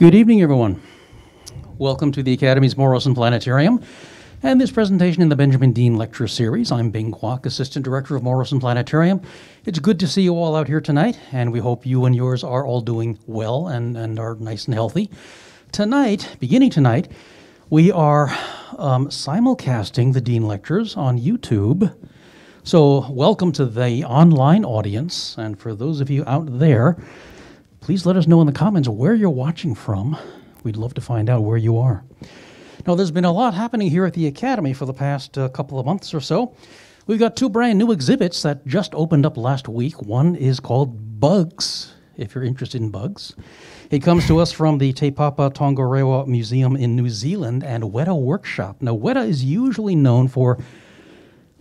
Good evening, everyone. Welcome to the Academy's Morrison Planetarium and this presentation in the Benjamin Dean Lecture Series. I'm Bing Quock, Assistant Director of Morrison Planetarium. It's good to see you all out here tonight, and we hope you and yours are all doing well and, and are nice and healthy. Tonight, beginning tonight, we are um, simulcasting the Dean Lectures on YouTube. So, welcome to the online audience, and for those of you out there, please let us know in the comments where you're watching from. We'd love to find out where you are. Now, there's been a lot happening here at the Academy for the past uh, couple of months or so. We've got two brand new exhibits that just opened up last week. One is called Bugs, if you're interested in bugs. It comes to us from the Te Papa Tongarewa Museum in New Zealand and Weta Workshop. Now, Weta is usually known for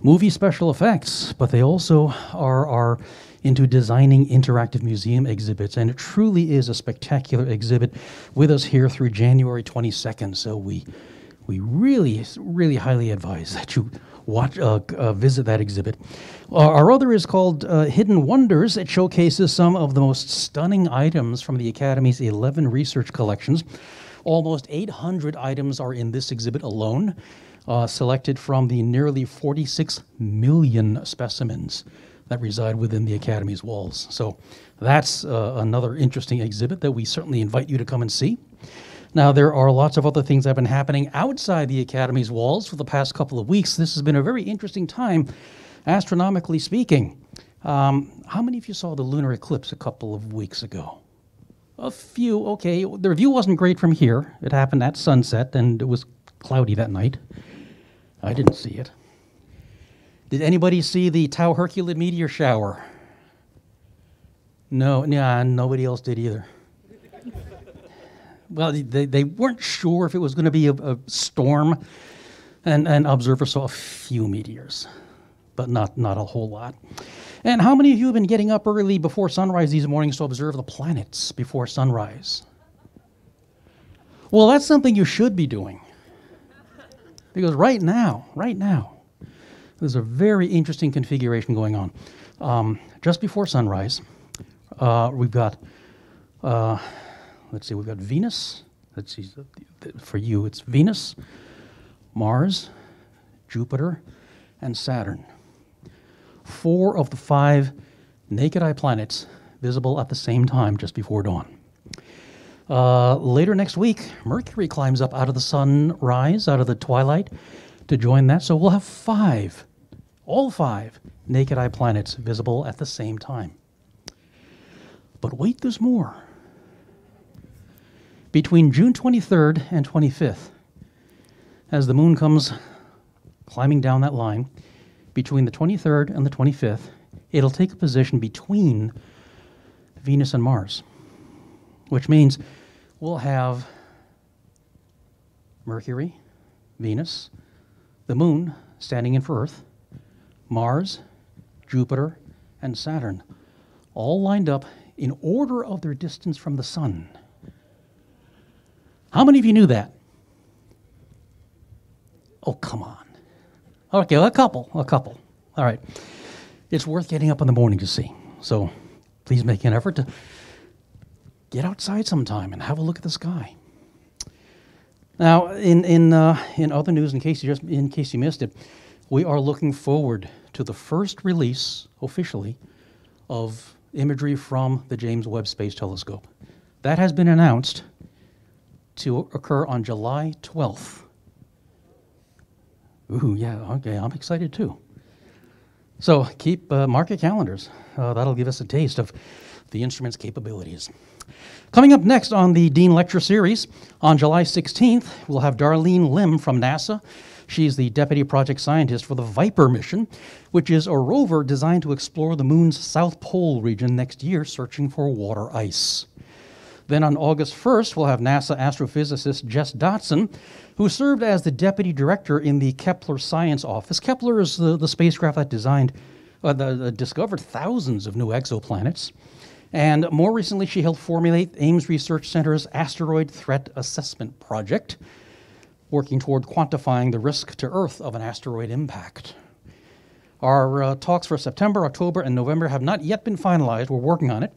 movie special effects, but they also are, are into designing interactive museum exhibits. And it truly is a spectacular exhibit with us here through January 22nd. So we, we really, really highly advise that you watch, uh, uh, visit that exhibit. Uh, our other is called uh, Hidden Wonders. It showcases some of the most stunning items from the Academy's 11 research collections. Almost 800 items are in this exhibit alone, uh, selected from the nearly 46 million specimens that reside within the Academy's walls. So that's uh, another interesting exhibit that we certainly invite you to come and see. Now, there are lots of other things that have been happening outside the Academy's walls for the past couple of weeks. This has been a very interesting time, astronomically speaking. Um, how many of you saw the lunar eclipse a couple of weeks ago? A few, okay. The view wasn't great from here. It happened at sunset and it was cloudy that night. I didn't see it. Did anybody see the Tau Herculid meteor shower? No, nah, nobody else did either. well, they, they weren't sure if it was going to be a, a, storm, and, and observers saw a few meteors, but not, not a whole lot. And how many of you have been getting up early before sunrise these mornings to observe the planets before sunrise? Well, that's something you should be doing. Because right now, right now, there's a very interesting configuration going on. Um, just before sunrise, uh, we've got, uh, let's see, we've got Venus. Let's see, for you, it's Venus, Mars, Jupiter, and Saturn. Four of the five naked eye planets visible at the same time just before dawn. Uh, later next week, Mercury climbs up out of the sunrise, out of the twilight, to join that. So we'll have five all five naked eye planets visible at the same time. But wait, there's more. Between June 23rd and 25th, as the moon comes climbing down that line, between the 23rd and the 25th, it'll take a position between Venus and Mars, which means we'll have Mercury, Venus, the moon standing in for Earth, Mars, Jupiter, and Saturn, all lined up in order of their distance from the sun. How many of you knew that? Oh, come on. Okay, a couple, a couple. All right. It's worth getting up in the morning to see. So please make an effort to get outside sometime and have a look at the sky. Now, in, in, uh, in other news, in case, you just, in case you missed it, we are looking forward to the first release officially of imagery from the James Webb Space Telescope. That has been announced to occur on July 12th. Ooh, yeah, okay, I'm excited too. So keep uh, mark your calendars. Uh, that'll give us a taste of the instrument's capabilities. Coming up next on the Dean Lecture Series, on July 16th, we'll have Darlene Lim from NASA She's the deputy project scientist for the Viper mission, which is a rover designed to explore the moon's South Pole region next year, searching for water ice. Then on August 1st, we'll have NASA astrophysicist Jess Dotson, who served as the deputy director in the Kepler Science Office. Kepler is the, the spacecraft that designed, uh, the, the discovered thousands of new exoplanets. And more recently, she helped formulate Ames Research Center's Asteroid Threat Assessment Project, working toward quantifying the risk to Earth of an asteroid impact. Our uh, talks for September, October, and November have not yet been finalized. We're working on it.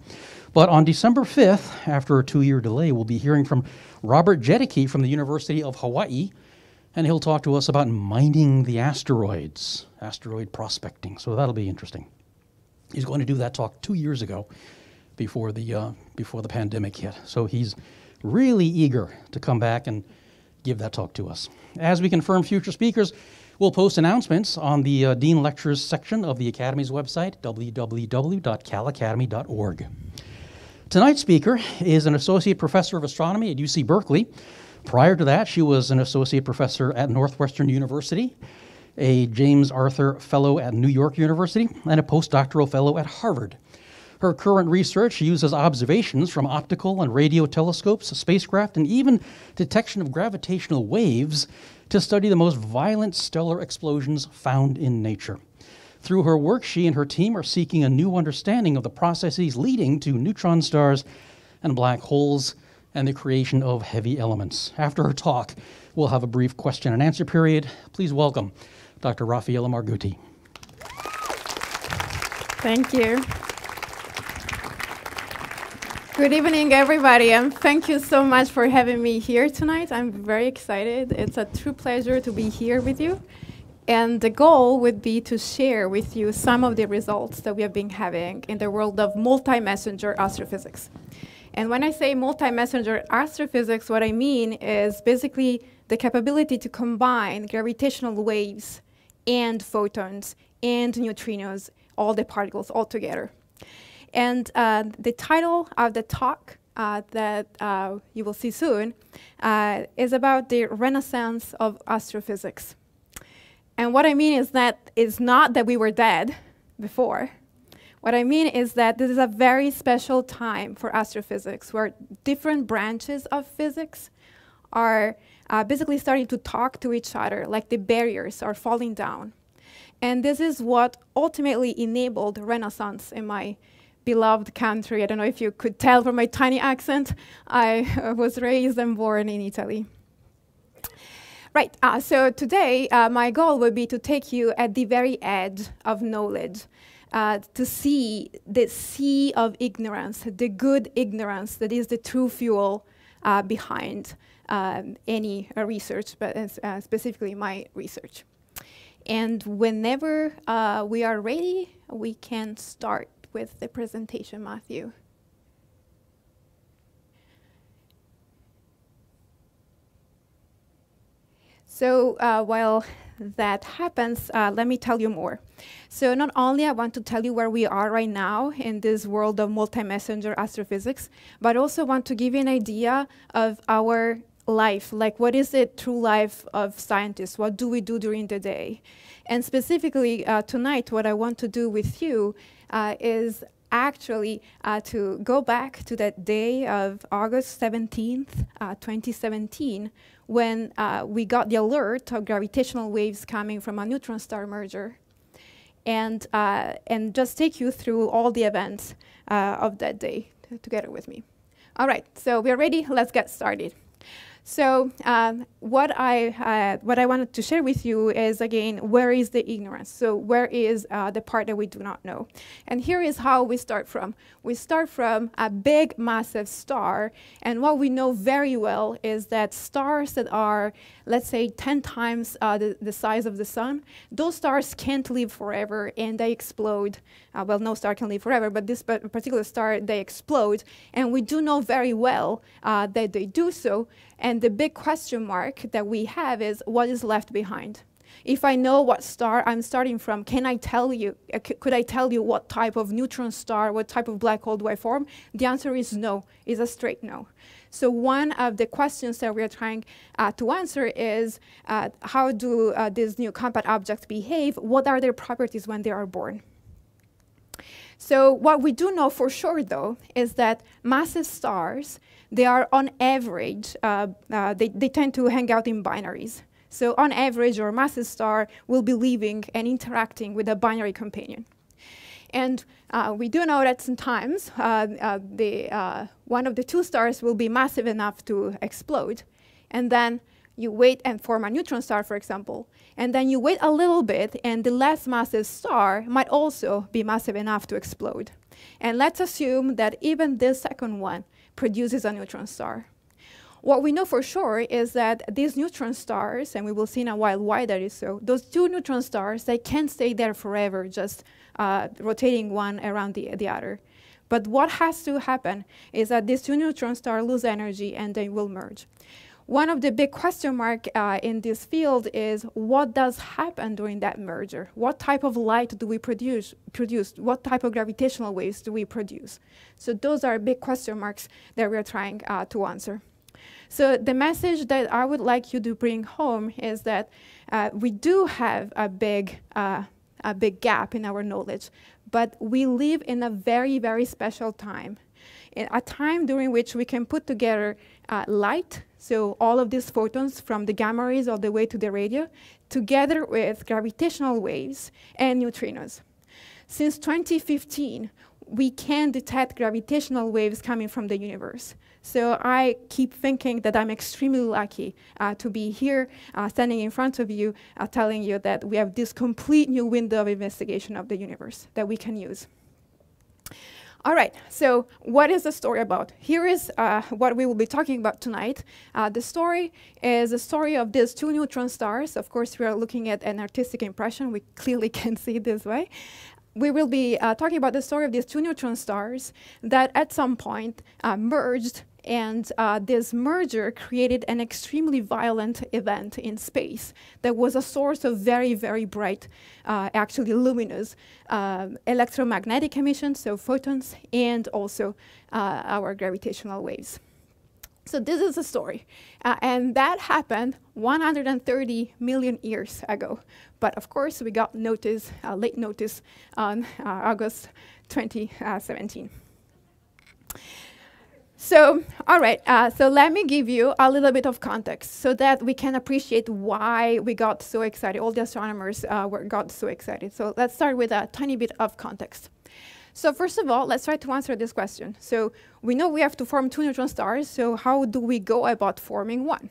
But on December 5th, after a two year delay, we'll be hearing from Robert Jedicke from the University of Hawaii, and he'll talk to us about mining the asteroids, asteroid prospecting. So that'll be interesting. He's going to do that talk two years ago before the, uh, before the pandemic hit. So he's really eager to come back and give that talk to us. As we confirm future speakers, we'll post announcements on the uh, Dean Lectures section of the Academy's website, www.calacademy.org. Tonight's speaker is an associate professor of astronomy at UC Berkeley. Prior to that, she was an associate professor at Northwestern University, a James Arthur Fellow at New York University, and a postdoctoral fellow at Harvard. Her current research uses observations from optical and radio telescopes, spacecraft, and even detection of gravitational waves to study the most violent stellar explosions found in nature. Through her work, she and her team are seeking a new understanding of the processes leading to neutron stars and black holes and the creation of heavy elements. After her talk, we'll have a brief question and answer period. Please welcome Dr. Raffaella Margutti. Thank you. Good evening, everybody, and thank you so much for having me here tonight. I'm very excited. It's a true pleasure to be here with you. And the goal would be to share with you some of the results that we have been having in the world of multi-messenger astrophysics. And when I say multi-messenger astrophysics, what I mean is basically the capability to combine gravitational waves and photons and neutrinos, all the particles all together. And uh, the title of the talk uh, that uh, you will see soon uh, is about the renaissance of astrophysics. And what I mean is that it's not that we were dead before. What I mean is that this is a very special time for astrophysics where different branches of physics are uh, basically starting to talk to each other, like the barriers are falling down. And this is what ultimately enabled Renaissance in my beloved country. I don't know if you could tell from my tiny accent. I was raised and born in Italy. Right, uh, so today uh, my goal will be to take you at the very edge of knowledge, uh, to see the sea of ignorance, the good ignorance that is the true fuel uh, behind um, any uh, research, but uh, specifically my research. And whenever we are ready, we can start with the presentation, Matthew. So uh, while that happens, uh, let me tell you more. So not only I want to tell you where we are right now in this world of multi-messenger astrophysics, but also want to give you an idea of our life, like what is the true life of scientists? What do we do during the day? And specifically uh, tonight, what I want to do with you is actually uh, to go back to that day of August 17th, uh, 2017, when uh, we got the alert of gravitational waves coming from a neutron star merger. And, uh, and just take you through all the events uh, of that day together with me. All right, so we're ready. Let's get started. So um, what I uh, what I wanted to share with you is again where is the ignorance? So where is uh, the part that we do not know? And here is how we start from. We start from a big massive star, and what we know very well is that stars that are let's say 10 times uh, the, the size of the sun, those stars can't live forever and they explode. Uh, well, no star can live forever, but this particular star they explode, and we do know very well uh, that they do so. And the big question mark that we have is what is left behind? If I know what star I'm starting from, can I tell you, uh, could I tell you what type of neutron star, what type of black hole do I form? The answer is no, is a straight no. So one of the questions that we are trying uh, to answer is uh, how do uh, these new compact objects behave? What are their properties when they are born? So what we do know for sure, though, is that massive stars they are on average, uh, uh, they, they tend to hang out in binaries. So on average, our massive star will be living and interacting with a binary companion. And uh, we do know that sometimes uh, uh, the, uh, one of the two stars will be massive enough to explode. And then you wait and form a neutron star, for example. And then you wait a little bit, and the less massive star might also be massive enough to explode. And let's assume that even this second one produces a neutron star. What we know for sure is that these neutron stars, and we will see in a while why that is so, those two neutron stars, they can't stay there forever, just uh, rotating one around the, the other. But what has to happen is that these two neutron stars lose energy and they will merge. One of the big question mark uh, in this field is what does happen during that merger? What type of light do we produce? produce? What type of gravitational waves do we produce? So those are big question marks that we're trying uh, to answer. So the message that I would like you to bring home is that uh, we do have a big, uh, a big gap in our knowledge, but we live in a very, very special time, in a time during which we can put together uh, light, so all of these photons from the gamma rays all the way to the radio, together with gravitational waves and neutrinos. Since 2015, we can detect gravitational waves coming from the universe. So I keep thinking that I'm extremely lucky uh, to be here, uh, standing in front of you, uh, telling you that we have this complete new window of investigation of the universe that we can use. All right, so what is the story about? Here is uh, what we will be talking about tonight. Uh, the story is the story of these two neutron stars. Of course, we are looking at an artistic impression. We clearly can see it this way we will be uh, talking about the story of these two neutron stars that at some point uh, merged and uh, this merger created an extremely violent event in space that was a source of very, very bright, uh, actually luminous uh, electromagnetic emissions, so photons, and also uh, our gravitational waves. So this is the story. Uh, and that happened 130 million years ago. But of course, we got notice, uh, late notice on August 2017. So, all right, uh, so let me give you a little bit of context so that we can appreciate why we got so excited, all the astronomers uh, were, got so excited. So let's start with a tiny bit of context. So first of all, let's try to answer this question. So we know we have to form two neutron stars, so how do we go about forming one?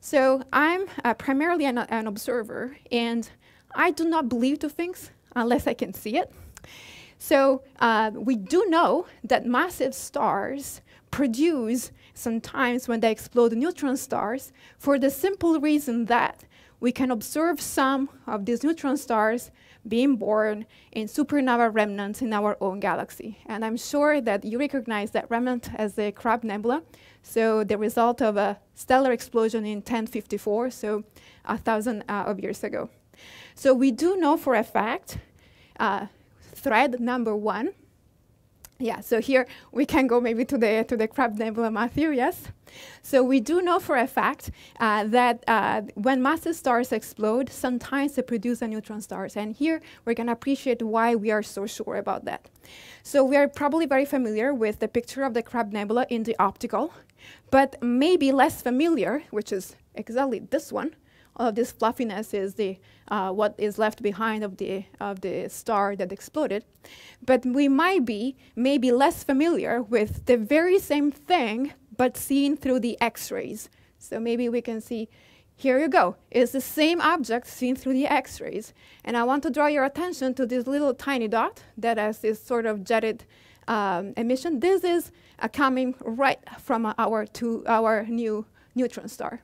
So I'm uh, primarily an, an observer, and I do not believe to things unless I can see it. So uh, we do know that massive stars produce sometimes when they explode neutron stars for the simple reason that we can observe some of these neutron stars being born in supernova remnants in our own galaxy. And I'm sure that you recognize that remnant as the Crab Nebula, so the result of a stellar explosion in 1054, so a thousand uh, of years ago. So we do know for a fact, uh, thread number one yeah, so here we can go maybe to the to the Crab Nebula Matthew, yes. So we do know for a fact uh, that uh, when massive stars explode, sometimes they produce a neutron stars. And here we're going to appreciate why we are so sure about that. So we are probably very familiar with the picture of the Crab Nebula in the optical, but maybe less familiar, which is exactly this one, all of this fluffiness is the uh, what is left behind of the of the star that exploded. But we might be maybe less familiar with the very same thing, but seen through the X-rays. So maybe we can see. Here you go. It's the same object seen through the X-rays. And I want to draw your attention to this little tiny dot that has this sort of jetted um, emission. This is uh, coming right from our, to our new neutron star.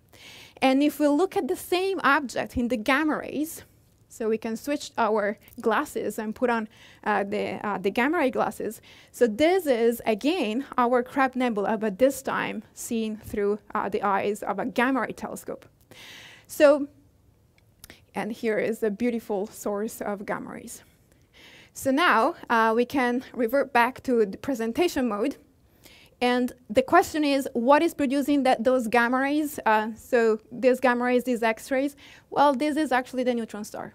And if we look at the same object in the gamma rays, so we can switch our glasses and put on uh, the, uh, the gamma ray glasses. So this is, again, our Crab Nebula, but this time seen through uh, the eyes of a gamma ray telescope. So, and here is a beautiful source of gamma rays. So now uh, we can revert back to the presentation mode. And the question is, what is producing that, those gamma rays? Uh, so these gamma rays, these X-rays, well, this is actually the neutron star.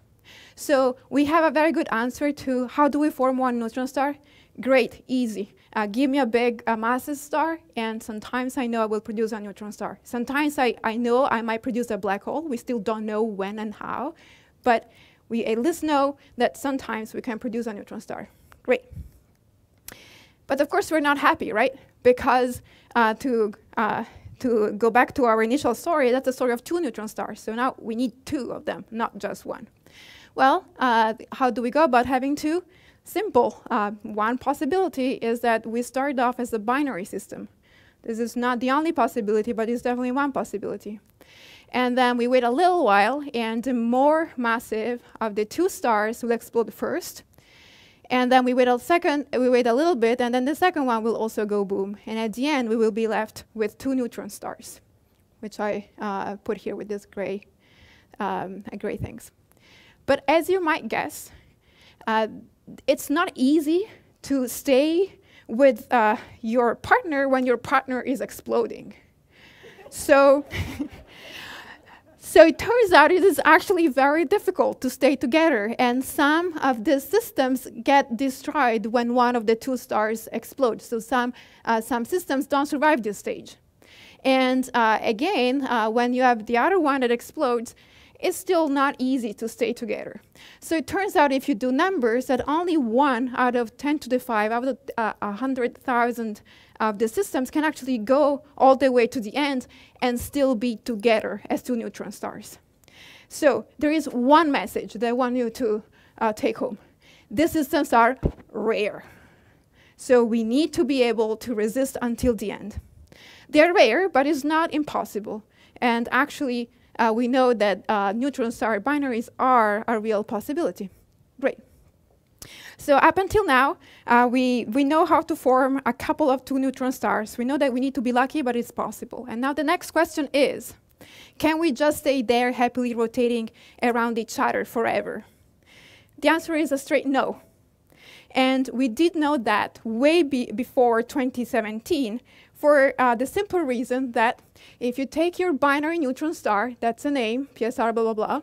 So we have a very good answer to how do we form one neutron star? Great, easy. Uh, give me a big uh, massive star, and sometimes I know I will produce a neutron star. Sometimes I, I know I might produce a black hole. We still don't know when and how, but we at least know that sometimes we can produce a neutron star. Great. But of course, we're not happy, right? Because uh, to, uh, to go back to our initial story, that's a story of two neutron stars. So now we need two of them, not just one. Well, uh, how do we go about having two? simple. Uh, one possibility is that we start off as a binary system. This is not the only possibility, but it's definitely one possibility. And then we wait a little while, and the more massive of the two stars will explode first. And then we wait a second, we wait a little bit, and then the second one will also go boom. And at the end, we will be left with two neutron stars, which I uh, put here with these gray, um, gray things. But as you might guess, uh, it's not easy to stay with uh, your partner when your partner is exploding. so, so it turns out it is actually very difficult to stay together, and some of these systems get destroyed when one of the two stars explodes. So some, uh, some systems don't survive this stage. And uh, again, uh, when you have the other one that explodes, it's still not easy to stay together. So it turns out if you do numbers that only one out of 10 to the 5 out of uh, 100,000 of the systems can actually go all the way to the end and still be together as two neutron stars. So there is one message that I want you to uh, take home. These systems are rare. So we need to be able to resist until the end. They're rare, but it's not impossible. And actually, uh, we know that uh, neutron star binaries are a real possibility. Great. So up until now, uh, we, we know how to form a couple of two neutron stars. We know that we need to be lucky, but it's possible. And now the next question is, can we just stay there happily rotating around each other forever? The answer is a straight no. And we did know that way be before 2017 for uh, the simple reason that if you take your binary neutron star, that's a name, PSR blah, blah, blah,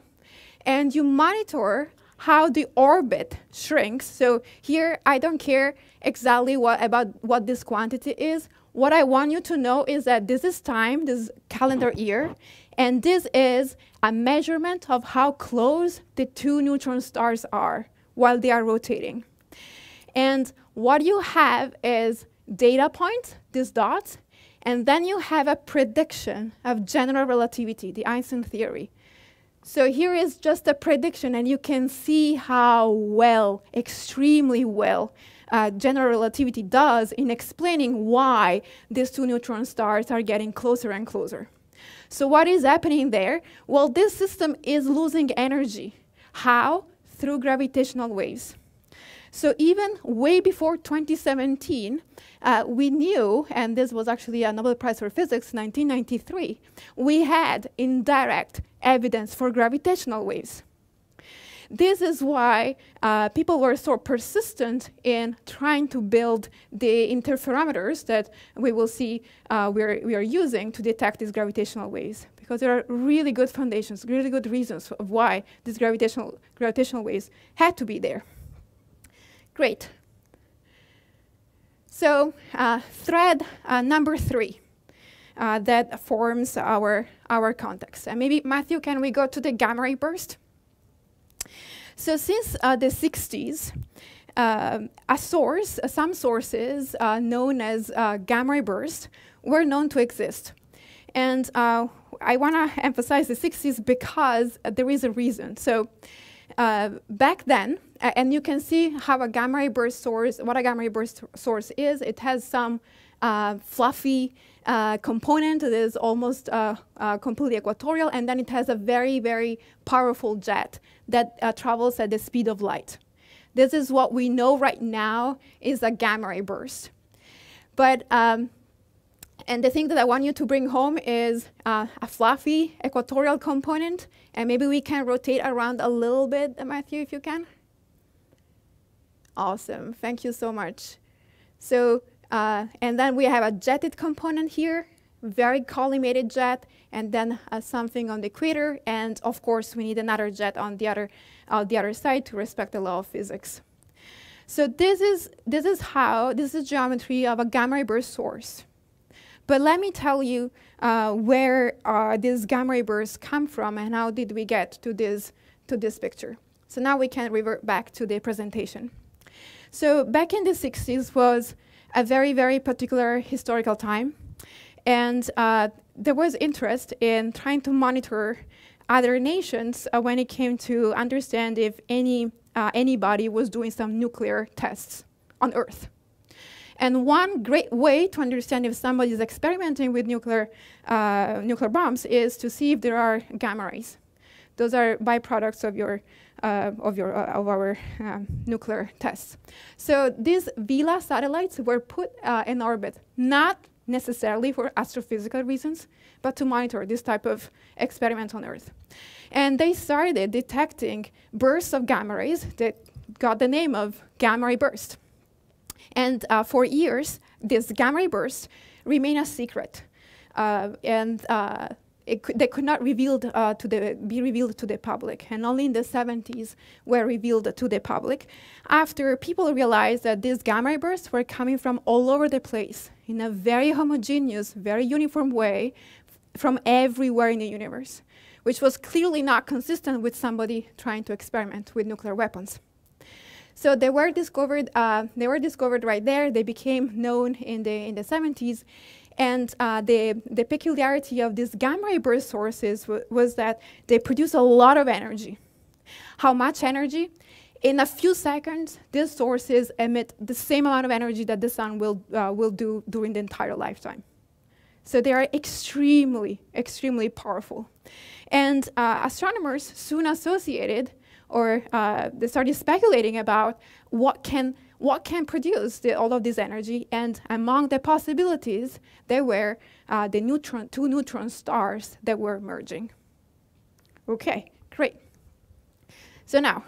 and you monitor how the orbit shrinks. So here, I don't care exactly what about what this quantity is. What I want you to know is that this is time, this is calendar year, and this is a measurement of how close the two neutron stars are while they are rotating. And what you have is data points, these dots, and then you have a prediction of general relativity, the Einstein theory. So here is just a prediction, and you can see how well, extremely well, uh, general relativity does in explaining why these two neutron stars are getting closer and closer. So what is happening there? Well, this system is losing energy. How? Through gravitational waves. So even way before 2017, uh, we knew, and this was actually a Nobel Prize for Physics, 1993, we had indirect evidence for gravitational waves. This is why uh, people were so persistent in trying to build the interferometers that we will see uh, we're, we are using to detect these gravitational waves. Because there are really good foundations, really good reasons of why these gravitational, gravitational waves had to be there. Great. So uh, thread uh, number three uh, that forms our, our context. And maybe, Matthew, can we go to the gamma ray burst? So since uh, the 60s, um, a source, uh, some sources uh, known as gamma ray burst were known to exist. And I want to emphasize the 60s because there is a reason. So uh, back then, uh, and you can see how a gamma ray burst source, what a gamma ray burst source is. It has some uh, fluffy uh, component that is almost uh, uh, completely equatorial, and then it has a very, very powerful jet that travels at the speed of light. This is what we know right now is a gamma ray burst. But um, and the thing that I want you to bring home is uh, a fluffy equatorial component. And maybe we can rotate around a little bit, uh, Matthew, if you can. Awesome. Thank you so much. So, uh, and then we have a jetted component here, very collimated jet, and then uh, something on the equator. And of course, we need another jet on the other, uh, the other side to respect the law of physics. So this is, this is how, this is geometry of a gamma ray burst source. But let me tell you uh, where uh, these gamma ray bursts come from and how did we get to this, to this picture. So now we can revert back to the presentation. So back in the 60s was a very, very particular historical time. And uh, there was interest in trying to monitor other nations uh, when it came to understand if any uh, anybody was doing some nuclear tests on Earth. And one great way to understand if somebody is experimenting with nuclear, uh, nuclear bombs is to see if there are gamma rays. Those are byproducts of your uh, of your uh, of our um, nuclear tests. So these Vela satellites were put uh, in orbit not necessarily for astrophysical reasons, but to monitor this type of experiment on Earth. And they started detecting bursts of gamma rays that got the name of gamma ray burst. And uh, for years, this gamma ray burst remained a secret. Uh, and uh, could, they could not revealed, uh, to the, be revealed to the public, and only in the 70s were revealed to the public after people realized that these gamma bursts were coming from all over the place in a very homogeneous, very uniform way from everywhere in the universe, which was clearly not consistent with somebody trying to experiment with nuclear weapons. So they were discovered. Uh, they were discovered right there. They became known in the in the 70s, and uh, the the peculiarity of these gamma ray burst sources was that they produce a lot of energy. How much energy? In a few seconds, these sources emit the same amount of energy that the sun will uh, will do during the entire lifetime. So they are extremely, extremely powerful. And uh, astronomers soon associated, or uh, they started speculating about what can, what can produce the, all of this energy. And among the possibilities, there were uh, the neutron, two neutron stars that were merging. Okay, great. So now,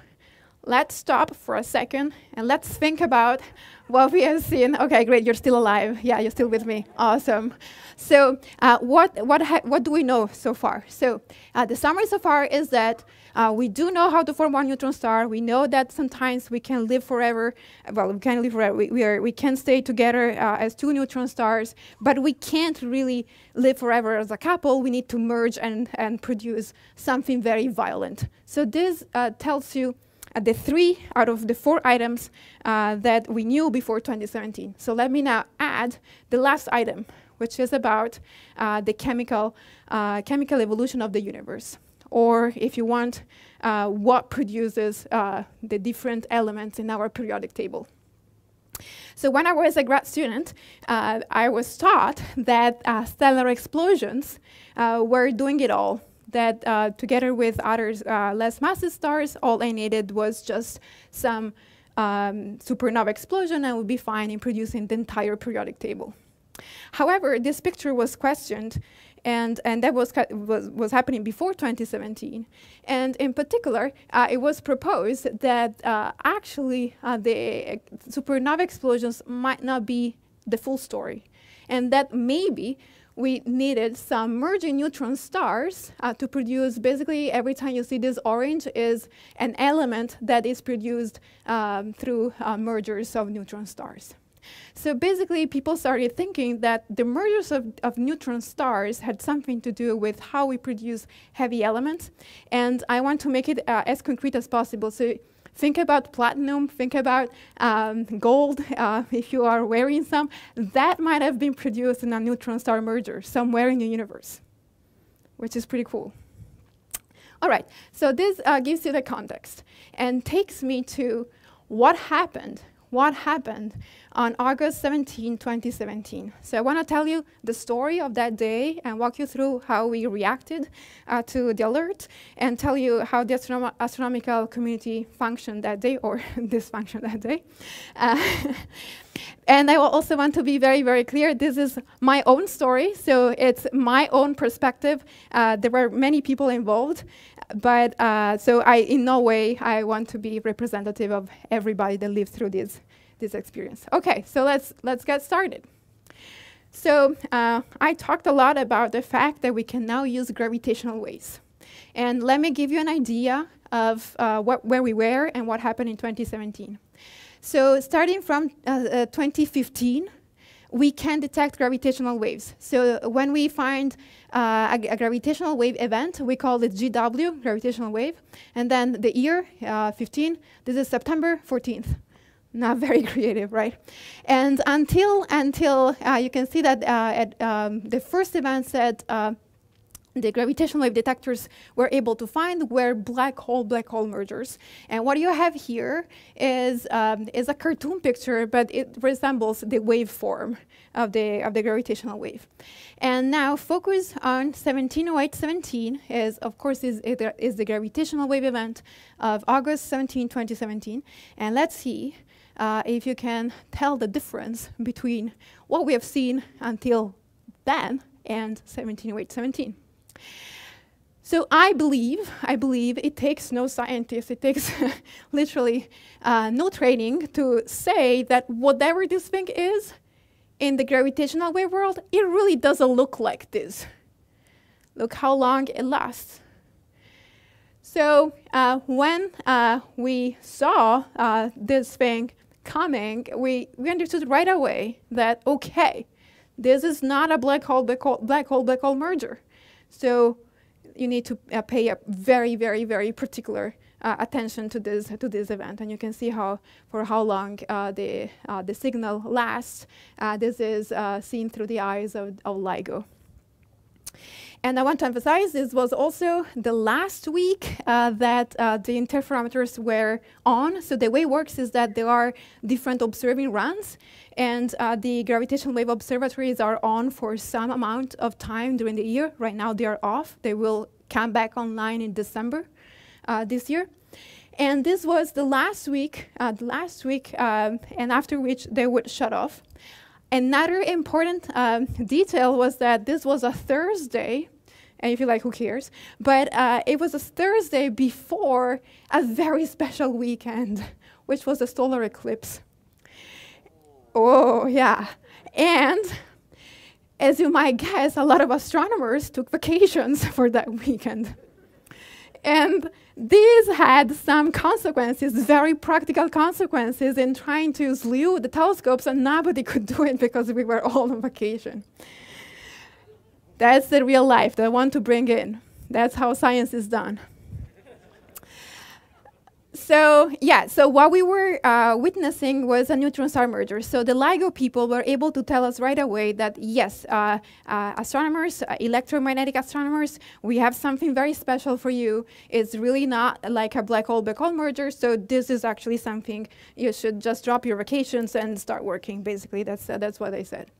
let's stop for a second and let's think about what we have seen. Okay, great, you're still alive. Yeah, you're still with me. Awesome. So, uh, what, what, what do we know so far? So, uh, the summary so far is that uh, we do know how to form one neutron star. We know that sometimes we can live forever. Well, we can live forever. We, we, are, we can stay together uh, as two neutron stars, but we can't really live forever as a couple. We need to merge and, and produce something very violent. So, this uh, tells you uh, the three out of the four items uh, that we knew before 2017. So let me now add the last item, which is about uh, the chemical, uh, chemical evolution of the universe. Or if you want, uh, what produces uh, the different elements in our periodic table. So when I was a grad student, I was taught that stellar explosions were doing it all that uh, together with other uh, less massive stars, all I needed was just some um, supernova explosion and would be fine in producing the entire periodic table. However, this picture was questioned, and, and that was, was, was happening before 2017. And in particular, uh, it was proposed that uh, actually uh, the supernova explosions might not be the full story, and that maybe we needed some merging neutron stars uh, to produce basically every time you see this orange is an element that is produced um, through uh, mergers of neutron stars. So basically, people started thinking that the mergers of, of, neutron stars had something to do with how we produce heavy elements. And I want to make it uh, as concrete as possible. So Think about platinum, think about um, gold, uh, if you are wearing some. That might have been produced in a neutron star merger somewhere in the universe, which is pretty cool. All right, so this uh, gives you the context and takes me to what happened what happened on August 17, 2017. So I want to tell you the story of that day and walk you through how we reacted uh, to the alert and tell you how the astronom astronomical community functioned that day or dysfunctioned that day. Uh, and I also want to be very, very clear, this is my own story, so it's my own perspective. Uh, there were many people involved, but uh, so I, in no way, I want to be representative of everybody that lived through this, this experience. Okay, so let's, let's get started. So uh, I talked a lot about the fact that we can now use gravitational waves. And let me give you an idea of uh, what, where we were and what happened in 2017. So starting from uh, uh, 2015, we can detect gravitational waves. So when we find uh, a, a, gravitational wave event, we call it GW, gravitational wave. And then the year, uh, 15, this is September 14th. Not very creative, right? And until, until uh, you can see that uh, at, um, the first event said uh, the gravitational wave detectors were able to find were black hole black hole mergers. And what you have here is um, is a cartoon picture, but it resembles the waveform of the of the gravitational wave. And now focus on 170817 is of course is is the gravitational wave event of August 17, 2017. And let's see uh, if you can tell the difference between what we have seen until then and 170817. So I believe, I believe it takes no scientist, it takes literally uh, no training to say that whatever this thing is in the gravitational wave world, it really doesn't look like this. Look how long it lasts. So uh, when uh, we saw uh, this thing coming, we, we understood right away that, okay, this is not a black hole, black hole, black hole, black hole merger. So you need to uh, pay a very, very, very particular uh, attention to this to this event, and you can see how for how long uh, the uh, the signal lasts. Uh, this is uh, seen through the eyes of, of LIGO. And I want to emphasize this was also the last week uh, that uh, the interferometers were on. So the way it works is that there are different observing runs, and uh, the gravitational wave observatories are on for some amount of time during the year. Right now they are off. They will come back online in December uh, this year. And this was the last week, uh, the last week, um, and after which they would shut off. Another important um, detail was that this was a Thursday, and if you like, who cares? But uh, it was a Thursday before a very special weekend, which was a solar eclipse. Oh, yeah. And as you might guess, a lot of astronomers took vacations for that weekend. And this had some consequences, very practical consequences, in trying to slew the telescopes, and nobody could do it because we were all on vacation. That's the real life that I want to bring in. That's how science is done. So yeah, so what we were uh, witnessing was a neutron star merger. So the LIGO people were able to tell us right away that yes, uh, uh, astronomers, uh, electromagnetic astronomers, we have something very special for you. It's really not like a black hole black hole merger. So this is actually something you should just drop your vacations and start working. Basically, that's uh, that's what they said.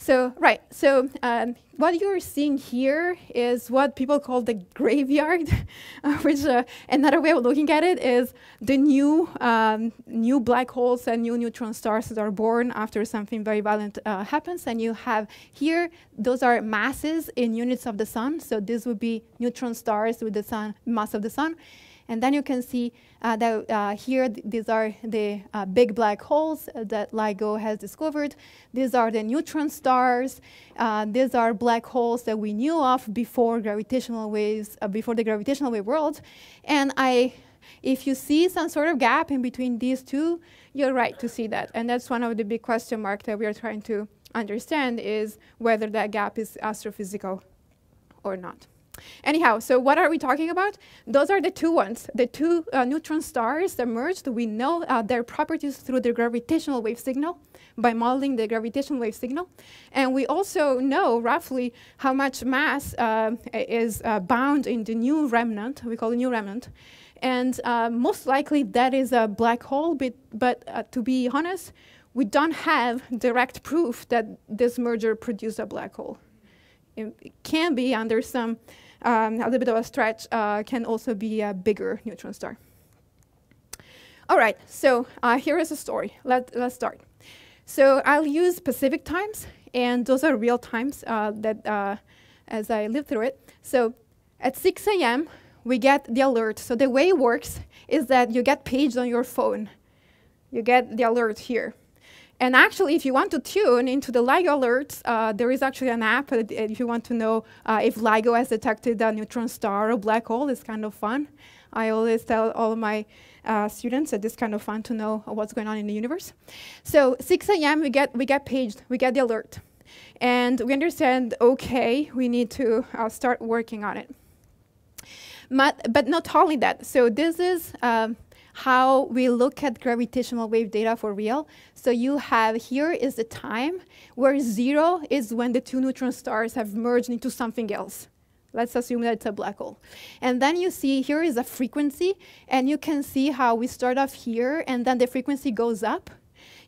So, right, so um, what you're seeing here is what people call the graveyard, uh, which uh, another way of looking at it is the new, um, new black holes and new neutron stars that are born after something very violent uh, happens. And you have here, those are masses in units of the sun. So this would be neutron stars with the sun, mass of the sun. And then you can see that uh, here, th these are the uh, big black holes that LIGO has discovered. These are the neutron stars. Uh, these are black holes that we knew of before gravitational waves, uh, before the gravitational wave world. And I, if you see some sort of gap in between these two, you're right to see that. And that's one of the big question marks that we are trying to understand is whether that gap is astrophysical or not. Anyhow, so what are we talking about? Those are the two ones, the two uh, neutron stars that merged. We know uh, their properties through the gravitational wave signal by modeling the gravitational wave signal. And we also know roughly how much mass uh, is uh, bound in the new remnant, we call it new remnant. And uh, most likely that is a black hole, but, but uh, to be honest, we don't have direct proof that this merger produced a black hole. It can be under some um, a little bit of a stretch, uh, can also be a bigger neutron star. All right, so uh, here is a story. Let, let's start. So I'll use Pacific times, and those are real times uh, that uh, as I live through it. So at 6 a.m., we get the alert. So the way it works is that you get paged on your phone. You get the alert here. And actually, if you want to tune into the LIGO alerts, uh, there is actually an app uh, if you want to know uh, if LIGO has detected a neutron star or black hole. It's kind of fun. I always tell all of my uh, students that it's kind of fun to know what's going on in the universe. So 6 a.m. we get we get paged, we get the alert, and we understand. Okay, we need to uh, start working on it. But, but not only that. So this is. Um, how we look at gravitational wave data for real. So you have here is the time where zero is when the two neutron stars have merged into something else. Let's assume that it's a black hole. And then you see here is a frequency, and you can see how we start off here, and then the frequency goes up.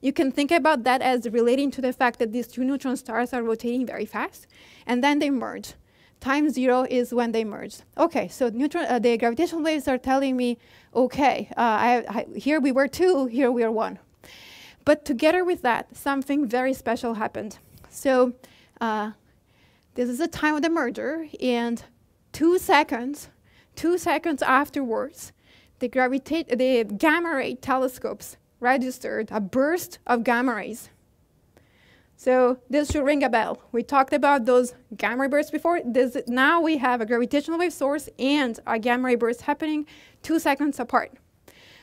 You can think about that as relating to the fact that these two neutron stars are rotating very fast, and then they merge. Time zero is when they merge. Okay, so neutron, uh, the gravitational waves are telling me, okay, uh, I, I, here we were two, here we are one. But together with that, something very special happened. So uh, this is the time of the merger, and two seconds, two seconds afterwards, the, the gamma ray telescopes registered a burst of gamma rays. So this should ring a bell. We talked about those gamma ray bursts before. This, now we have a gravitational wave source and a gamma ray burst happening two seconds apart.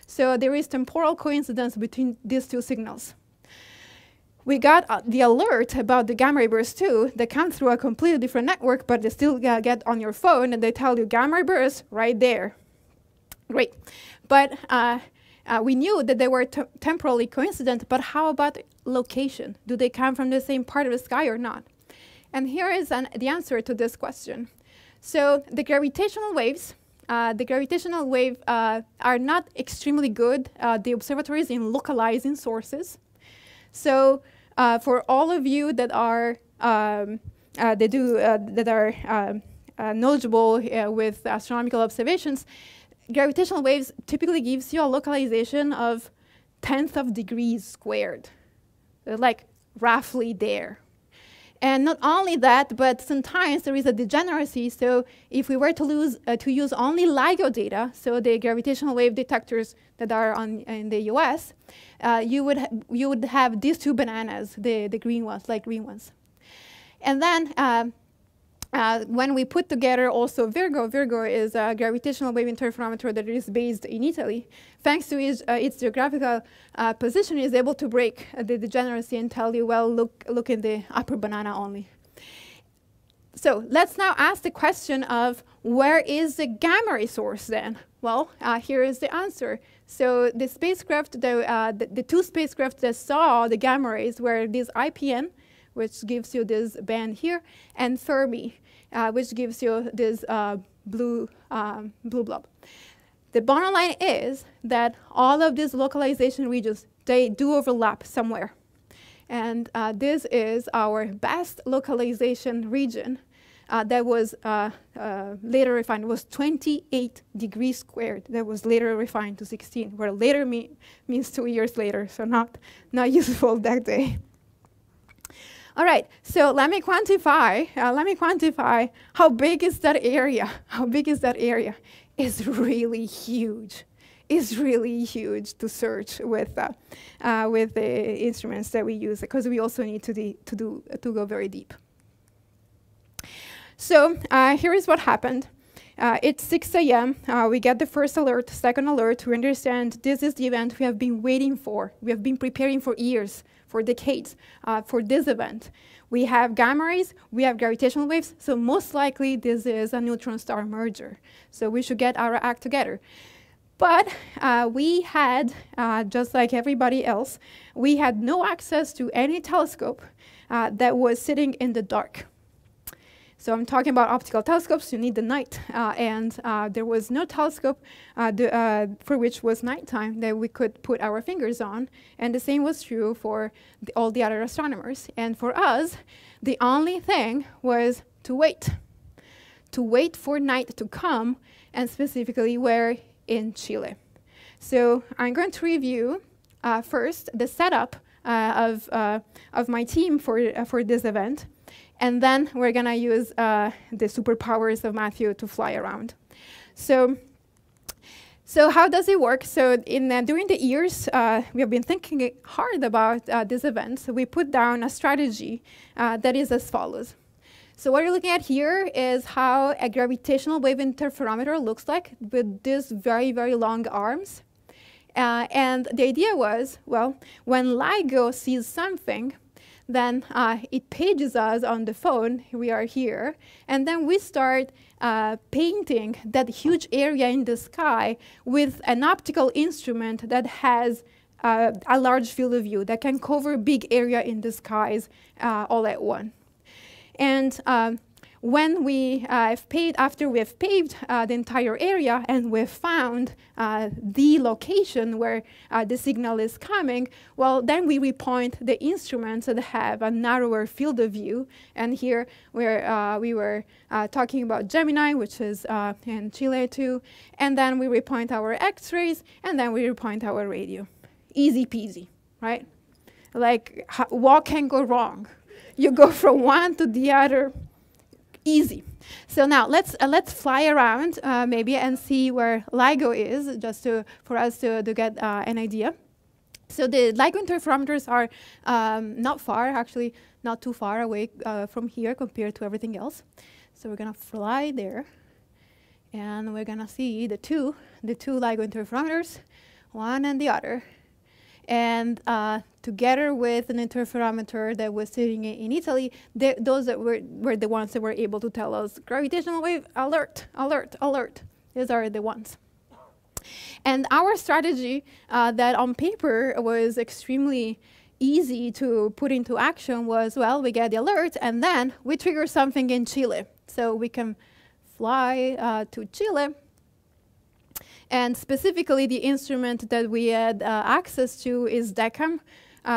So there is temporal coincidence between these two signals we got uh, the alert about the gamma ray burst too They come through a completely different network, but they still uh, get on your phone and they tell you gamma ray burst right there. Great. But uh, uh we knew that they were temporally coincident, but how about location? Do they come from the same part of the sky or not? And here is an, the answer to this question. So the gravitational waves, uh, the gravitational wave uh, are not extremely good, the observatories in localizing sources. So uh, for all of you that are um, uh, that do uh, that are um, uh, knowledgeable uh, with astronomical observations, gravitational waves typically gives you a localization of tenth of degrees squared, like roughly there. And not only that, but sometimes there is a degeneracy. So if we were to, lose, uh, to use only LIGO data, so the gravitational wave detectors that are on, in the US, uh, you, would you would have these two bananas, the, the green ones, like green ones. And then uh, uh, when we put together also Virgo, Virgo is a gravitational wave interferometer that is based in Italy. Thanks to its, uh, its geographical uh, position, is able to break the degeneracy and tell you, well, look, look in the upper banana only. So let's now ask the question of where is the gamma ray source then? Well, uh, here is the answer. So the spacecraft, the, uh, the, the, two spacecraft that saw the gamma rays were this IPN, which gives you this band here, and Fermi, uh, which gives you this uh, blue, um, blue blob. The bottom line is that all of these localization regions, they do overlap somewhere. And uh, this is our best localization region uh, that was uh, uh, later refined It was 28 degrees squared. That was later refined to 16, where later me means two years later, so not, not useful that day. All right, so let me quantify, uh, let me quantify how big is that area? How big is that area? It's really huge. It's really huge to search with, uh, uh, with the instruments that we use, because we also need to, to, do, to go very deep. So uh, here is what happened. Uh, it's 6 a.m. Uh, we get the first alert, second alert. We understand this is the event we have been waiting for. We have been preparing for years for decades uh, for this event. We have gamma rays, we have gravitational waves, so most likely this is a neutron star merger. So we should get our act together. But uh, we had, uh, just like everybody else, we had no access to any telescope uh, that was sitting in the dark. So I'm talking about optical telescopes. You need the night, uh, and uh, there was no telescope uh, uh, for which was nighttime that we could put our fingers on. And the same was true for the, all the other astronomers. And for us, the only thing was to wait, to wait for night to come, and specifically where in Chile. So I'm going to review uh, first the setup uh, of, of my team for, for this event. And then we're going to use uh, the superpowers of Matthew to fly around. So, so how does it work? So in, uh, during the years, uh, we have been thinking hard about uh, this event. So we put down a strategy uh, that is as follows. So what you're looking at here is how a gravitational wave interferometer looks like with these very, very long arms. Uh, and the idea was, well, when LIGO sees something, then uh, it pages us on the phone, we are here, and then we start uh, painting that huge area in the sky with an optical instrument that has uh, a large field of view that can cover big area in the skies uh, all at once. And um, when we uh, have paved, after we have paved uh, the entire area and we've found uh, the location where the signal is coming, well, then we repoint the instruments that have a narrower field of view. And here where we were talking about Gemini, which is in Chile too. And then we repoint our X-rays, and then we repoint our radio. Easy peasy, right? Like, what can go wrong? You go from one to the other easy. So now let's uh, let's fly around uh, maybe and see where LIGO is, just to for us to, to get uh, an idea. So the LIGO interferometers are um, not far, actually not too far away uh, from here compared to everything else. So we're gonna fly there, and we're gonna see the two the two LIGO interferometers, one and the other and uh, together with an interferometer that was sitting in Italy, those that were, were the ones that were able to tell us gravitational wave alert, alert, alert. These are the ones. And our strategy uh, that on paper was extremely easy to put into action was, well, we get the alert and then we trigger something in Chile. So we can fly uh, to Chile and specifically, the instrument that we had uh, access to is DECAM,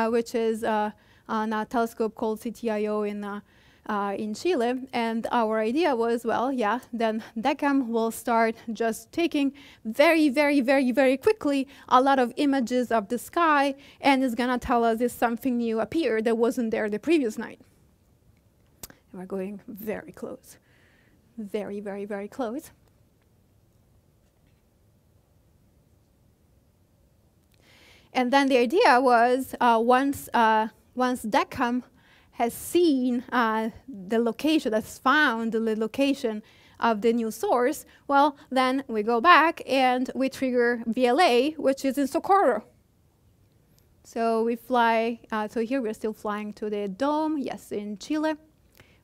which is uh, on a telescope called CTIO in, uh, uh, in Chile. And our idea was, well, yeah, then DECAM will start just taking very, very, very, very quickly a lot of images of the sky and is going to tell us if something new appeared that wasn't there the previous night. And we're going very close. Very, very, very close. And then the idea was uh, once, uh, once DECAM has seen uh, the location, has found the location of the new source, well, then we go back and we trigger VLA, which is in Socorro. So we fly, uh, so here we're still flying to the dome, yes, in Chile,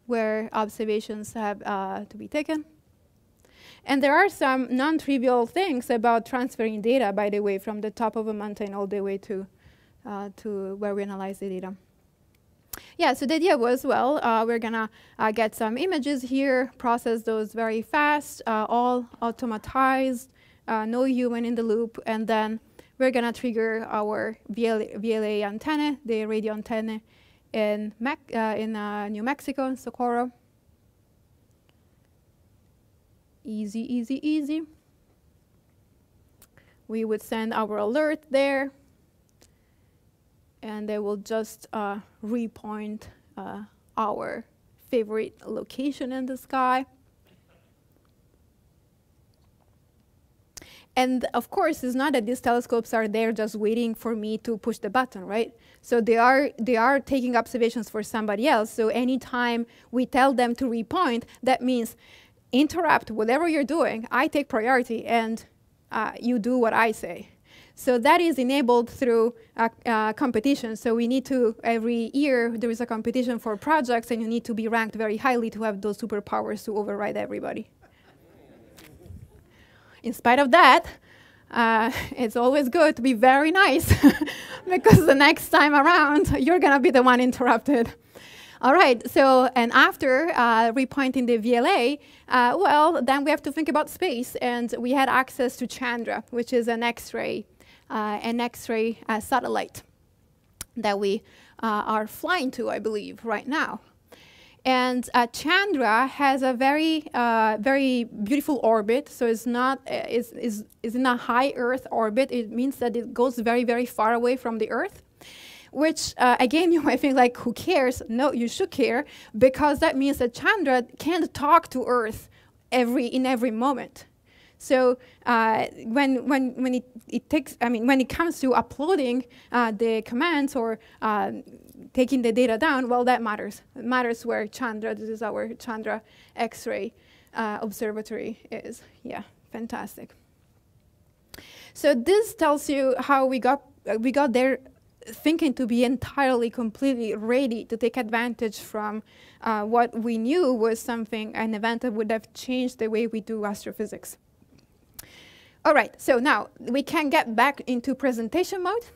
where observations have uh, to be taken. And there are some non-trivial things about transferring data, by the way, from the top of a mountain all the way to, uh, to where we analyze the data. Yeah, so the idea was, well, uh, we're gonna uh, get some images here, process those very fast, uh, all automatized, uh, no human in the loop, and then we're gonna trigger our VLA, VLA antenna, the radio antenna in, uh, in New Mexico, in Socorro. Easy, easy, easy. We would send our alert there, and they will just uh, repoint uh, our favorite location in the sky. And of course, it's not that these telescopes are there just waiting for me to push the button, right? So they are, they are taking observations for somebody else. So anytime we tell them to repoint, that means interrupt whatever you're doing. I take priority and uh, you do what I say. So that is enabled through uh, uh, competition. So we need to, every year, there is a competition for projects and you need to be ranked very highly to have those superpowers to override everybody. In spite of that, uh, it's always good to be very nice because the next time around, you're gonna be the one interrupted. All right, so, and after uh, repointing the VLA, uh, well, then we have to think about space. And we had access to Chandra, which is an X-ray, uh, an X-ray uh, satellite that we uh, are flying to, I believe, right now. And uh, Chandra has a very, very beautiful orbit. So it's not, it's, it's, it's in a high Earth orbit. It means that it goes very, very far away from the Earth which uh, again you might think like who cares? No you should care because that means that chandra can't talk to earth every in every moment. So uh, when when when it, it takes i mean when it comes to uploading uh, the commands or uh, taking the data down well that matters. It matters where chandra this is our chandra x-ray uh, observatory is. Yeah fantastic. So this tells you how we got we got there thinking to be entirely, completely ready to take advantage from uh, what we knew was something, an event that would have changed the way we do astrophysics. All right, so now we can get back into presentation mode.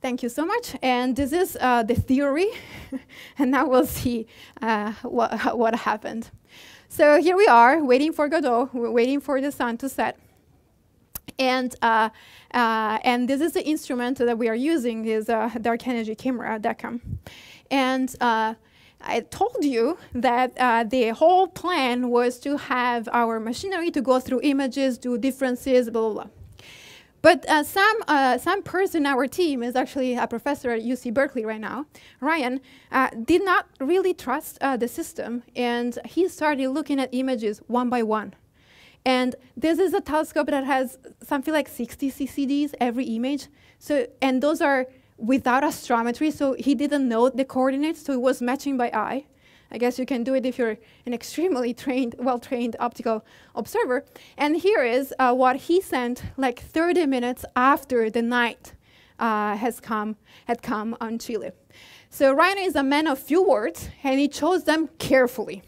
Thank you so much. And this is uh, the theory, and now we'll see uh, what, what happened. So here we are, waiting for Godot, we're waiting for the sun to set. And, uh, uh, and this is the instrument that we are using, is a dark energy camera, DECAM. And uh, I told you that uh, the whole plan was to have our machinery to go through images, do differences, blah, blah, blah. But uh, some, uh, some person in our team is actually a professor at UC Berkeley right now, Ryan, uh, did not really trust uh, the system, and he started looking at images one by one. And this is a telescope that has something like 60 CCDs every image. So, and those are without astrometry, so he didn't know the coordinates, so it was matching by eye. I guess you can do it if you're an extremely trained, well-trained optical observer. And here is uh, what he sent like 30 minutes after the night uh, has come, had come on Chile. So Ryan is a man of few words, and he chose them carefully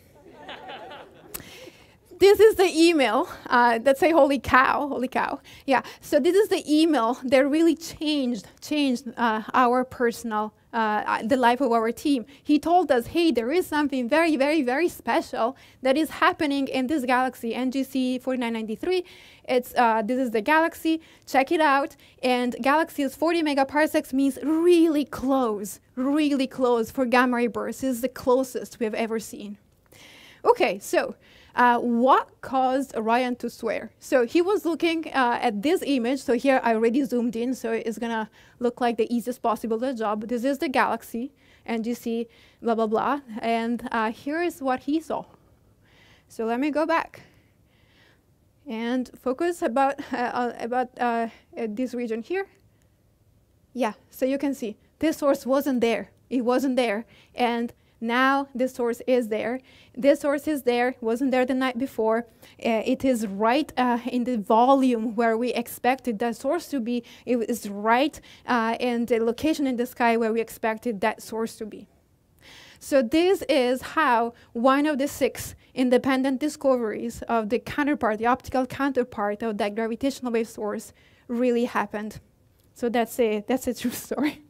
this is the email uh, that say holy cow holy cow. Yeah so this is the email that really changed changed uh, our personal uh, the life of our team. He told us hey there is something very very very special that is happening in this galaxy ngc 4993 it's uh, this is the galaxy. Check it out. And galaxy is 40 megaparsecs means really close really close for gamma ray bursts. Is the closest we have ever seen. Okay so uh, what caused Ryan to swear? So he was looking uh, at this image. So here I already zoomed in, so it's gonna look like the easiest possible job. This is the galaxy, and you see blah blah blah. And uh, here is what he saw. So let me go back and focus about uh, about uh, this region here. Yeah, so you can see this source wasn't there. It wasn't there, and now this source is there. This source is there, wasn't there the night before. Uh, it is right uh, in the volume where we expected that source to be. It is right uh, in the location in the sky where we expected that source to be. So this is how one of the six independent discoveries of the counterpart, the optical counterpart of that gravitational wave source really happened. So that's a, that's a true story.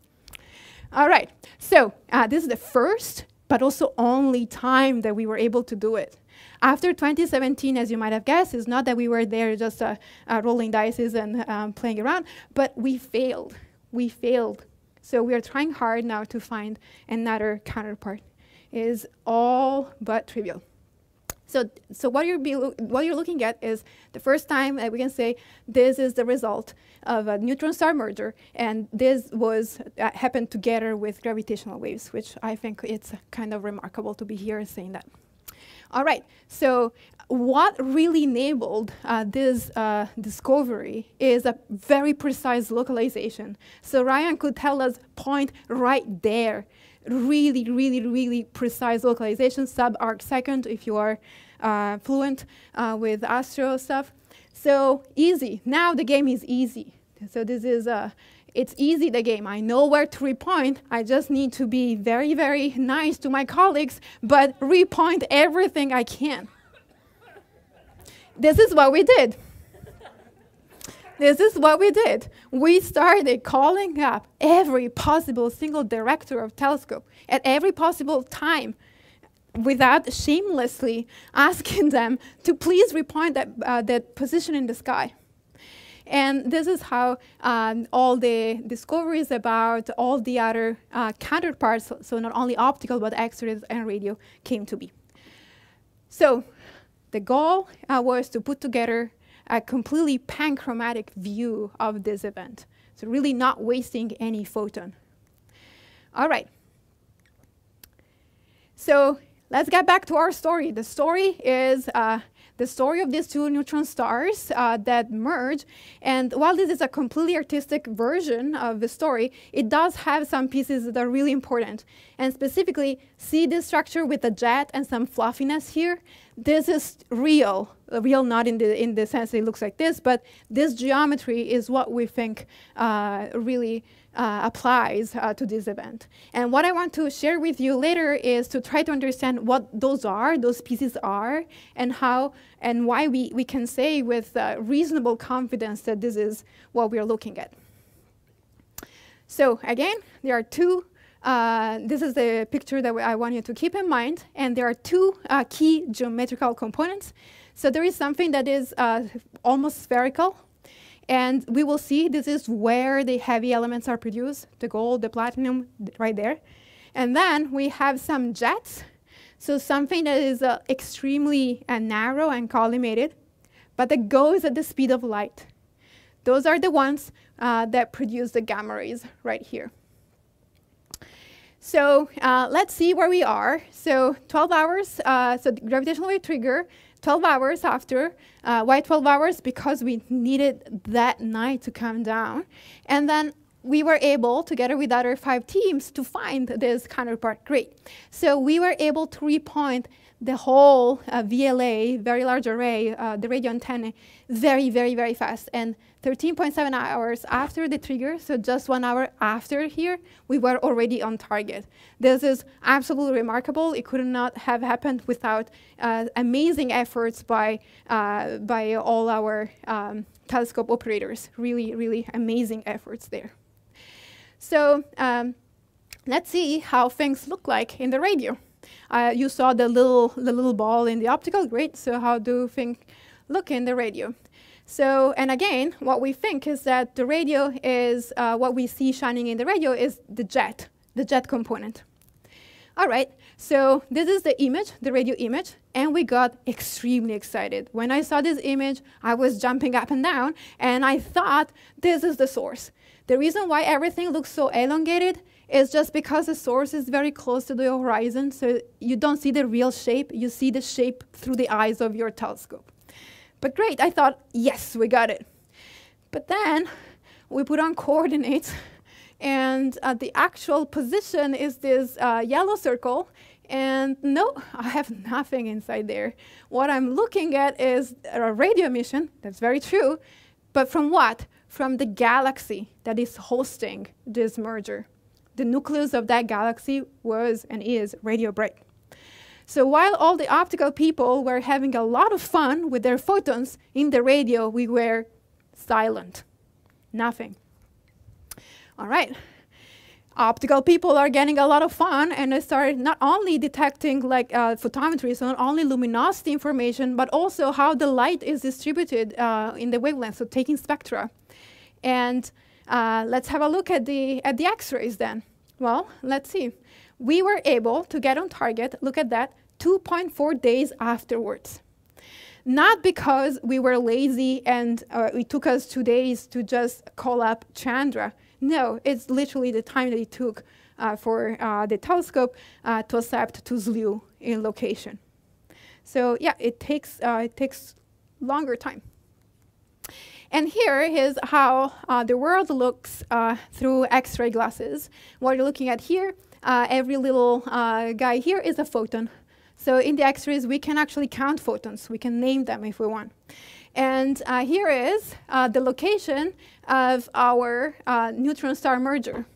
All right, so uh, this is the first but also only time that we were able to do it. After 2017, as you might have guessed, it's not that we were there just uh, uh, rolling dice and um, playing around, but we failed. We failed. So we are trying hard now to find another counterpart. It is all but trivial. So, so what, you're what you're looking at is the first time that we can say this is the result of a neutron star merger, and this was uh, happened together with gravitational waves, which I think it's kind of remarkable to be here saying that. All right, so what really enabled uh, this uh, discovery is a very precise localization. So Ryan could tell us point right there really, really, really precise localization, sub-arc second if you are uh, fluent uh, with Astro stuff. So easy. Now the game is easy. So this is, uh, it's easy, the game. I know where to repoint. I just need to be very, very nice to my colleagues, but repoint everything I can. this is what we did. This is what we did. We started calling up every possible single director of telescope at every possible time without shamelessly asking them to please repoint that, uh, that position in the sky. And this is how um, all the discoveries about all the other uh, counterparts, so not only optical but X-rays and radio, came to be. So the goal uh, was to put together a completely panchromatic view of this event. So really not wasting any photon. All right. So let's get back to our story. The story is uh, the story of these two neutron stars uh, that merge. And while this is a completely artistic version of the story, it does have some pieces that are really important. And specifically, see this structure with the jet and some fluffiness here? This is real, real not in the, in the sense it looks like this, but this geometry is what we think uh, really uh, applies uh, to this event. And what I want to share with you later is to try to understand what those are, those pieces are, and how and why we, we can say with uh, reasonable confidence that this is what we're looking at. So again, there are two, uh, this is the picture that I want you to keep in mind, and there are two uh, key geometrical components. So there is something that is uh, almost spherical, and we will see this is where the heavy elements are produced, the gold, the platinum, right there. And then we have some jets, so something that is uh, extremely uh, narrow and collimated, but that goes at the speed of light. Those are the ones uh, that produce the gamma rays right here. So uh, let's see where we are. So 12 hours, uh, so gravitational wave trigger, 12 hours after. Uh, why 12 hours? Because we needed that night to come down. And then we were able, together with other five teams, to find this counterpart Great. So we were able to repoint the whole uh, VLA, very large array, uh, the radio antenna, very, very, very fast. And 13.7 hours after the trigger, so just one hour after here, we were already on target. This is absolutely remarkable. It could not have happened without uh, amazing efforts by, uh, by all our um, telescope operators. Really, really amazing efforts there. So um, let's see how things look like in the radio. Uh, you saw the little, the little ball in the optical, great. So how do things look in the radio? So, and again, what we think is that the radio is, uh, what we see shining in the radio is the jet, the jet component. All right, so this is the image, the radio image, and we got extremely excited. When I saw this image, I was jumping up and down, and I thought, this is the source. The reason why everything looks so elongated is just because the source is very close to the horizon, so you don't see the real shape, you see the shape through the eyes of your telescope. But great, I thought, yes, we got it. But then we put on coordinates, and uh, the actual position is this uh, yellow circle, and no, I have nothing inside there. What I'm looking at is a radio emission, that's very true, but from what? From the galaxy that is hosting this merger the nucleus of that galaxy was and is radio bright. So while all the optical people were having a lot of fun with their photons in the radio, we were silent. Nothing. All right. Optical people are getting a lot of fun and they start not only detecting like uh, photometry, so not only luminosity information, but also how the light is distributed uh, in the wavelength, so taking spectra. And uh, let's have a look at the, at the X-rays then. Well, let's see. We were able to get on target, look at that, 2.4 days afterwards. Not because we were lazy and uh, it took us two days to just call up Chandra. No, it's literally the time that it took uh, for uh, the telescope uh, to accept Tuzlu in location. So yeah, it takes, uh, it takes longer time. And here is how uh, the world looks through X-ray glasses. What you're looking at here, every little uh, guy here is a photon. So in the X-rays, we can actually count photons. We can name them if we want. And uh, here is uh, the location of our neutron star merger.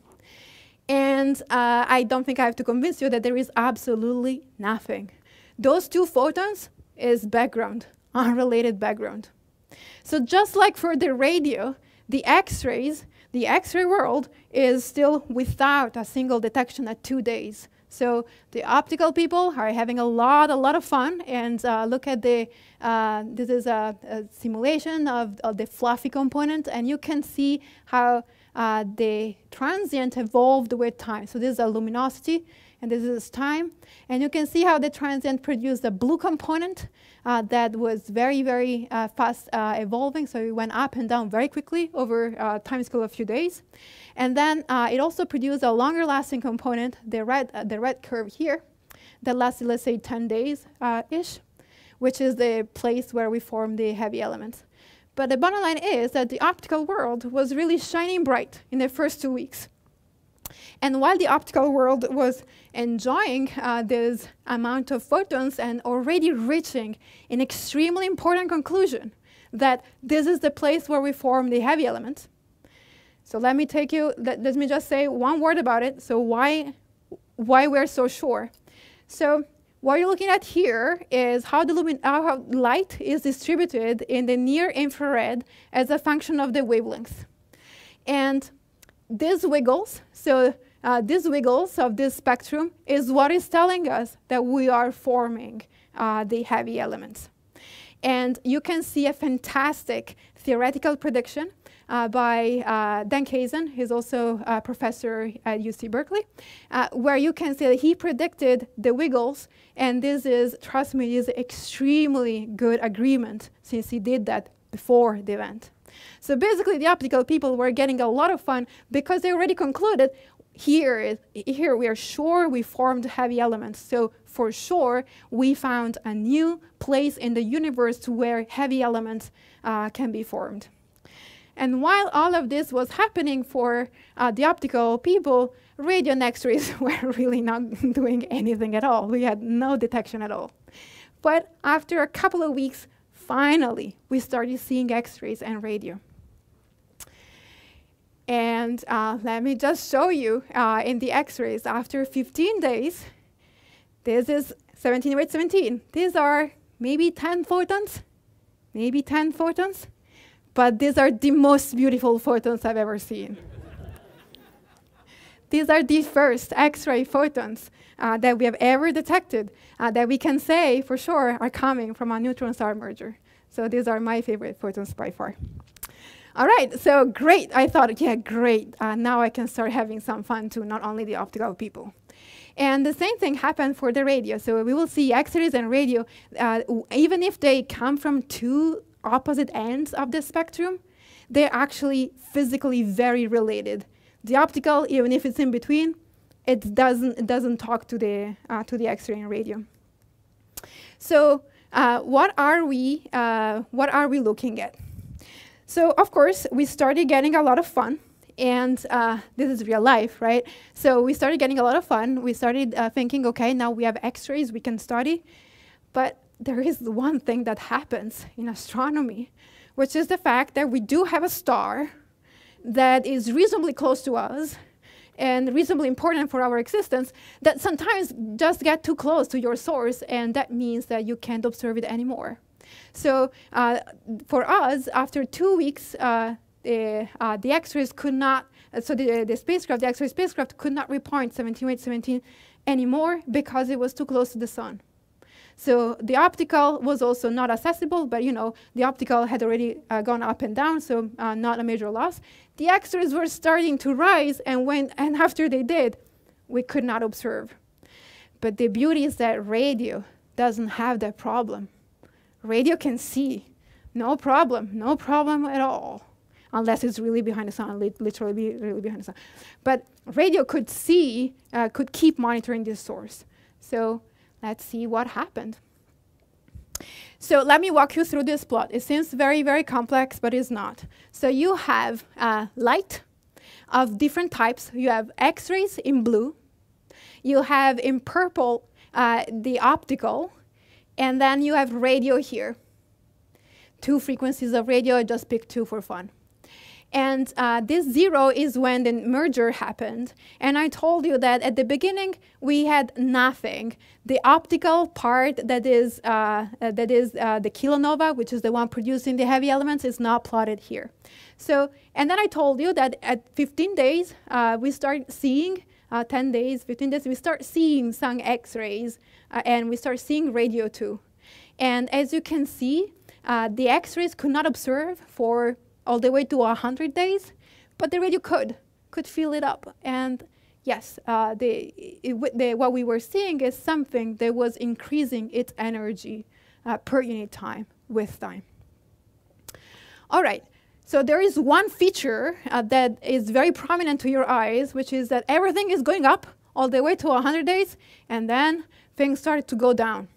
And I don't think I have to convince you that there is absolutely nothing. Those two photons is background, unrelated background. So just like for the radio, the X-rays, the X-ray world is still without a single detection at two days. So the optical people are having a lot, a lot of fun. And uh, look at the, uh, this is a, a simulation of, of, the fluffy component. And you can see how uh, the transient evolved with time. So this is a luminosity and this is time. And you can see how the transient produced a blue component uh, that was very, very uh, fast uh, evolving. So it went up and down very quickly over uh, time scale of a few days. And then uh, it also produced a longer lasting component, the red, uh, the red curve here, that lasted, let's say, 10 days-ish, which is the place where we form the heavy elements. But the bottom line is that the optical world was really shining bright in the first two weeks. And while the optical world was enjoying uh, this amount of photons and already reaching an extremely important conclusion that this is the place where we form the heavy elements. So let me take you, let, let me just say one word about it. So why, why we're so sure. So what you're looking at here is how the how light is distributed in the near infrared as a function of the wavelength. And these wiggles, so uh, these wiggles of this spectrum is what is telling us that we are forming uh, the heavy elements. And you can see a fantastic theoretical prediction uh, by uh, Dan Kasen, he's also a professor at UC Berkeley, uh, where you can see that he predicted the wiggles, and this is, trust me, is extremely good agreement since he did that before the event. So basically, the optical people were getting a lot of fun because they already concluded here, here we are sure we formed heavy elements. So for sure, we found a new place in the universe where heavy elements uh, can be formed. And while all of this was happening for uh, the optical people, radio X-rays were really not doing anything at all. We had no detection at all. But after a couple of weeks, finally, we started seeing X-rays and radio. And uh, let me just show you uh, in the X-rays, after 15 days, this is 17 weight 17. These are maybe 10 photons, maybe 10 photons but these are the most beautiful photons I've ever seen. these are the first X-ray photons uh, that we have ever detected uh, that we can say for sure are coming from a neutron star merger. So these are my favorite photons by far. All right, so great. I thought, yeah, great. Uh, now I can start having some fun too, not only the optical people. And the same thing happened for the radio. So we will see X-rays and radio, uh, even if they come from two opposite ends of the spectrum, they're actually physically very related. The optical, even if it's in between, it doesn't, it doesn't talk to the, uh, to the X-ray and radio. So uh, what, are we, uh, what are we looking at? So of course, we started getting a lot of fun. And uh, this is real life, right? So we started getting a lot of fun. We started uh, thinking, okay, now we have X-rays we can study. But there is one thing that happens in astronomy, which is the fact that we do have a star that is reasonably close to us and reasonably important for our existence that sometimes just get too close to your source, and that means that you can't observe it anymore. So uh, for us, after two weeks, uh, the, uh, the X-rays could not, so the, the spacecraft, the X-ray spacecraft could not report 17 anymore because it was too close to the sun. So the optical was also not accessible, but you know, the optical had already uh, gone up and down, so uh, not a major loss. The X-rays were starting to rise, and when and after they did, we could not observe. But the beauty is that radio doesn't have that problem. Radio can see, no problem, no problem at all, unless it's really behind the sun, li literally really behind the sun. But radio could see, uh, could keep monitoring this source. So Let's see what happened. So let me walk you through this plot. It seems very, very complex, but it's not. So you have uh, light of different types. You have X-rays in blue. You have in purple uh, the optical. And then you have radio here. Two frequencies of radio, I just picked two for fun. And uh, this zero is when the merger happened. And I told you that at the beginning we had nothing. The optical part that is, uh, uh, that is uh, the kilonova, which is the one producing the heavy elements, is not plotted here. So, and then I told you that at 15 days uh, we start seeing, uh, 10 days, 15 days, we start seeing some X-rays and we start seeing radio too. And as you can see, the X-rays could not observe for all the way to 100 days, but the radio could, could fill it up. And yes, uh, the, it, the, what we were seeing is something that was increasing its energy uh, per unit time with time. All right, so there is one feature uh, that is very prominent to your eyes, which is that everything is going up all the way to 100 days, and then things started to go down.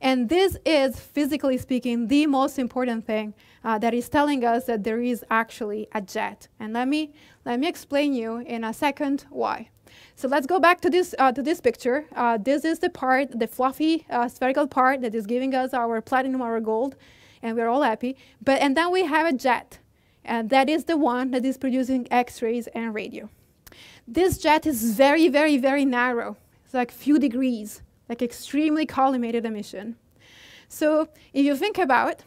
And this is, physically speaking, the most important thing uh, that is telling us that there is actually a jet. And let me, let me explain you in a second why. So let's go back to this, uh, to this picture. Uh, this is the part, the fluffy uh, spherical part that is giving us our platinum, our gold, and we're all happy. But, and then we have a jet, and that is the one that is producing X-rays and radio. This jet is very, very, very narrow. It's like few degrees like extremely collimated emission. So if you think about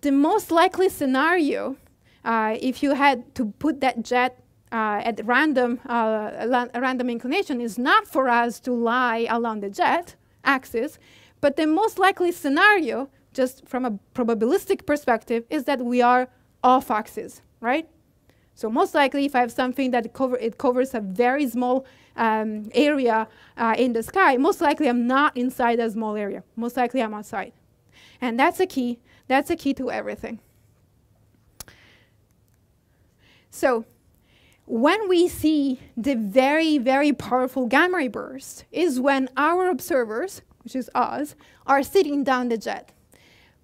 the most likely scenario, uh, if you had to put that jet uh, at random, uh, random inclination is not for us to lie along the jet axis, but the most likely scenario, just from a probabilistic perspective, is that we are off axis, right? So most likely, if I have something that cover, it covers a very small um, area uh, in the sky, most likely I'm not inside a small area. Most likely I'm outside. And that's a key. That's a key to everything. So when we see the very, very powerful gamma ray burst is when our observers, which is us, are sitting down the jet.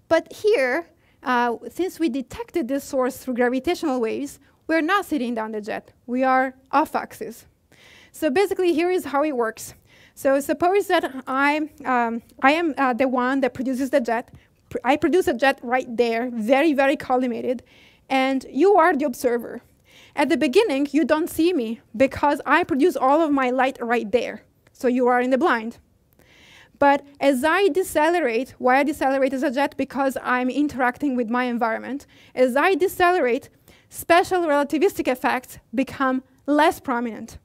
But here, uh, since we detected this source through gravitational waves, we're not sitting down the jet. We are off axis. So basically, here is how it works. So suppose that I, um, I am uh, the one that produces the jet. Pr I produce a jet right there, very, very collimated, and you are the observer. At the beginning, you don't see me because I produce all of my light right there. So you are in the blind. But as I decelerate, why I decelerate as a jet? Because I'm interacting with my environment. As I decelerate, special relativistic effects become less prominent.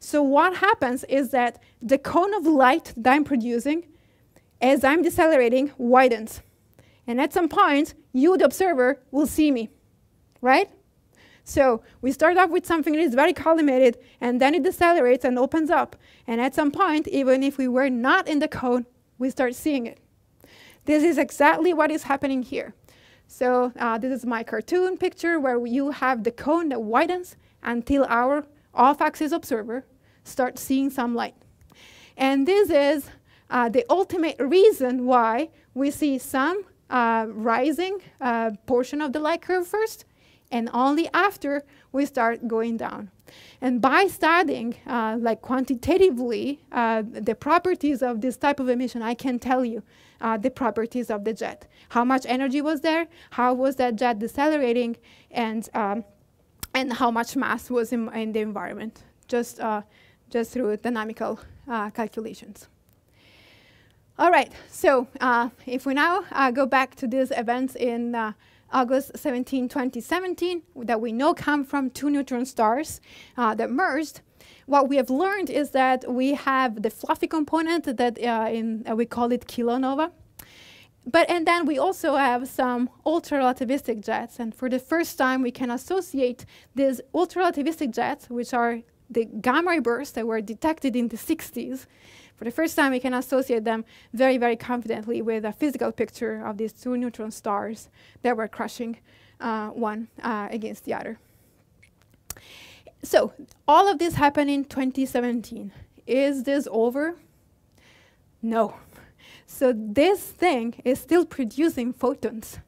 So what happens is that the cone of light that I'm producing, as I'm decelerating, widens. And at some point, you, the observer, will see me, right? So we start off with something that is very collimated, and then it decelerates and opens up. And at some point, even if we were not in the cone, we start seeing it. This is exactly what is happening here. So uh, this is my cartoon picture where you have the cone that widens until our off-axis observer starts seeing some light. And this is uh, the ultimate reason why we see some uh, rising uh, portion of the light curve first, and only after we start going down. And by studying, uh, like quantitatively, uh, the properties of this type of emission, I can tell you uh, the properties of the jet. How much energy was there? How was that jet decelerating? And, um, and how much mass was in, in the environment, just, uh, just through dynamical uh, calculations. All right, so uh, if we now go back to these events in August 17, 2017, that we know come from two neutron stars uh, that merged. What we have learned is that we have the fluffy component that uh, in, uh, we call it kilonova. But and then we also have some ultra-relativistic jets, and for the first time we can associate these ultra-relativistic jets, which are the gamma ray bursts that were detected in the 60s, for the first time, we can associate them very, very confidently with a physical picture of these two neutron stars that were crushing uh, one uh, against the other. So all of this happened in 2017. Is this over? No. So this thing is still producing photons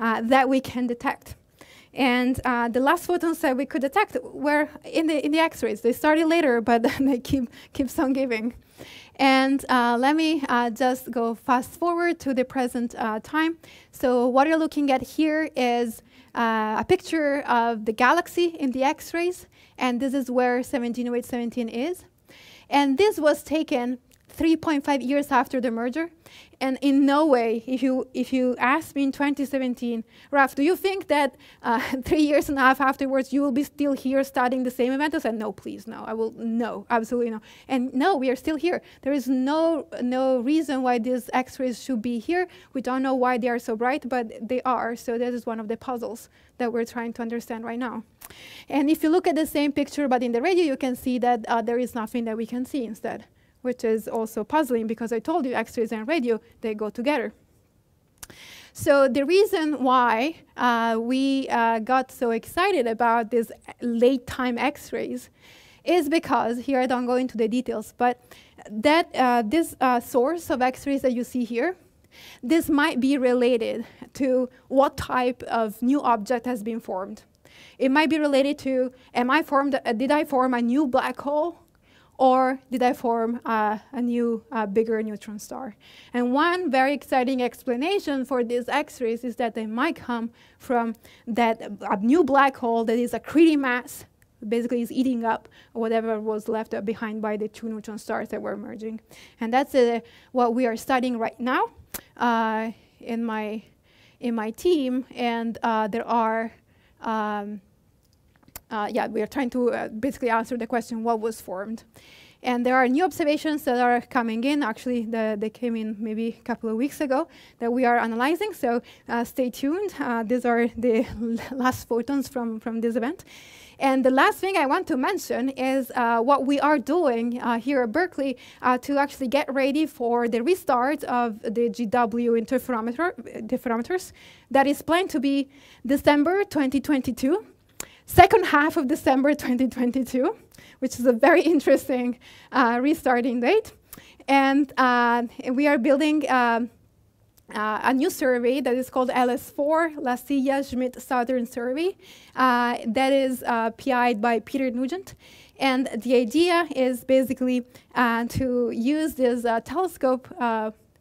uh, that we can detect. And uh, the last photons that we could detect were in the, in the X-rays. They started later, but they keep, keeps on giving. And uh, let me uh, just go fast forward to the present uh, time. So what you're looking at here is uh, a picture of the galaxy in the X-rays, and this is where 170817 is. And this was taken 3.5 years after the merger. And in no way, if you, if you ask me in 2017, Raf, do you think that uh, three years and a half afterwards you will be still here studying the same event? I said, no, please, no. I will, no, absolutely no. And no, we are still here. There is no, no reason why these x-rays should be here. We don't know why they are so bright, but they are. So this is one of the puzzles that we're trying to understand right now. And if you look at the same picture, but in the radio, you can see that uh, there is nothing that we can see instead which is also puzzling because I told you X-rays and radio, they go together. So the reason why uh, we uh, got so excited about these late time X-rays is because, here I don't go into the details, but that uh, this uh, source of X-rays that you see here, this might be related to what type of new object has been formed. It might be related to, am I formed, did I form a new black hole or did I form uh, a new, uh, bigger neutron star? And one very exciting explanation for these X-rays is that they might come from that uh, new black hole that is accreting mass, basically is eating up whatever was left behind by the two neutron stars that were merging. And that's uh, what we are studying right now uh, in, my, in my team. And uh, there are um, uh, yeah, we are trying to uh, basically answer the question what was formed. And there are new observations that are coming in. Actually, the, they came in maybe a couple of weeks ago that we are analyzing. So uh, stay tuned. Uh, these are the last photons from, from this event. And the last thing I want to mention is uh, what we are doing uh, here at Berkeley uh, to actually get ready for the restart of the GW interferometer, interferometers that is planned to be December 2022, second half of December 2022 which is a very interesting uh, restarting date. And uh, we are building um, uh, a new survey that is called LS4, La Silla Schmidt Southern Survey, uh, that is uh, PI'd by Peter Nugent. And the idea is basically uh, to use this telescope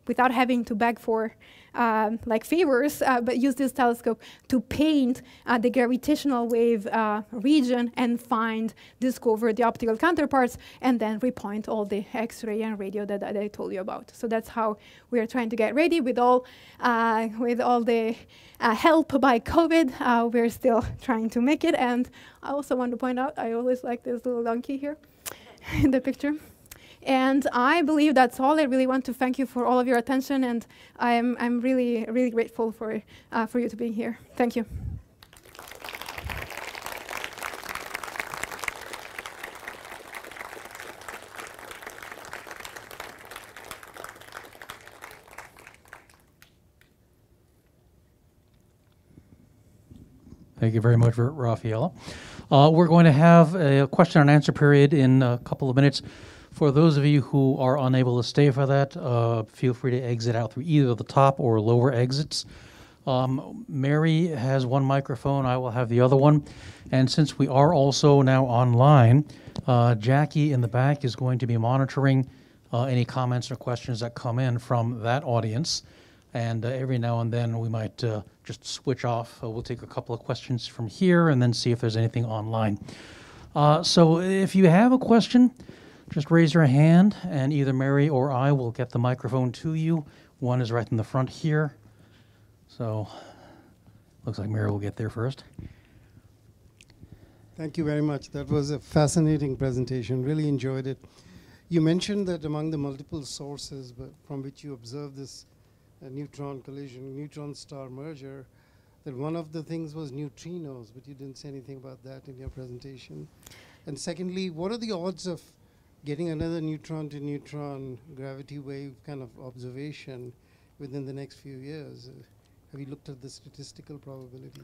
without having to beg for um, like favors, uh, but use this telescope to paint uh, the gravitational wave uh, region and find, discover the optical counterparts, and then repoint all the X-ray and radio that, that, I told you about. So that's how we are trying to get ready with all, uh, with all the uh, help by COVID. Uh, we're still trying to make it, and I also want to point out, I always like this little donkey here in the picture. And I believe that's all. I really want to thank you for all of your attention, and I'm, I'm really, really grateful for, uh, for you to be here. Thank you. Thank you very much, Raffaella. Uh, we're going to have a question and answer period in a couple of minutes. For those of you who are unable to stay for that, uh, feel free to exit out through either the top or lower exits. Um, Mary has one microphone, I will have the other one. And since we are also now online, uh, Jackie in the back is going to be monitoring uh, any comments or questions that come in from that audience. And uh, every now and then we might uh, just switch off. Uh, we'll take a couple of questions from here and then see if there's anything online. Uh, so if you have a question, just raise your hand, and either Mary or I will get the microphone to you. One is right in the front here. So, looks like Mary will get there first. Thank you very much. That was a fascinating presentation. Really enjoyed it. You mentioned that among the multiple sources from which you observed this uh, neutron collision, neutron star merger, that one of the things was neutrinos, but you didn't say anything about that in your presentation. And secondly, what are the odds of getting another neutron to neutron gravity wave kind of observation within the next few years. Uh, have you looked at the statistical probability?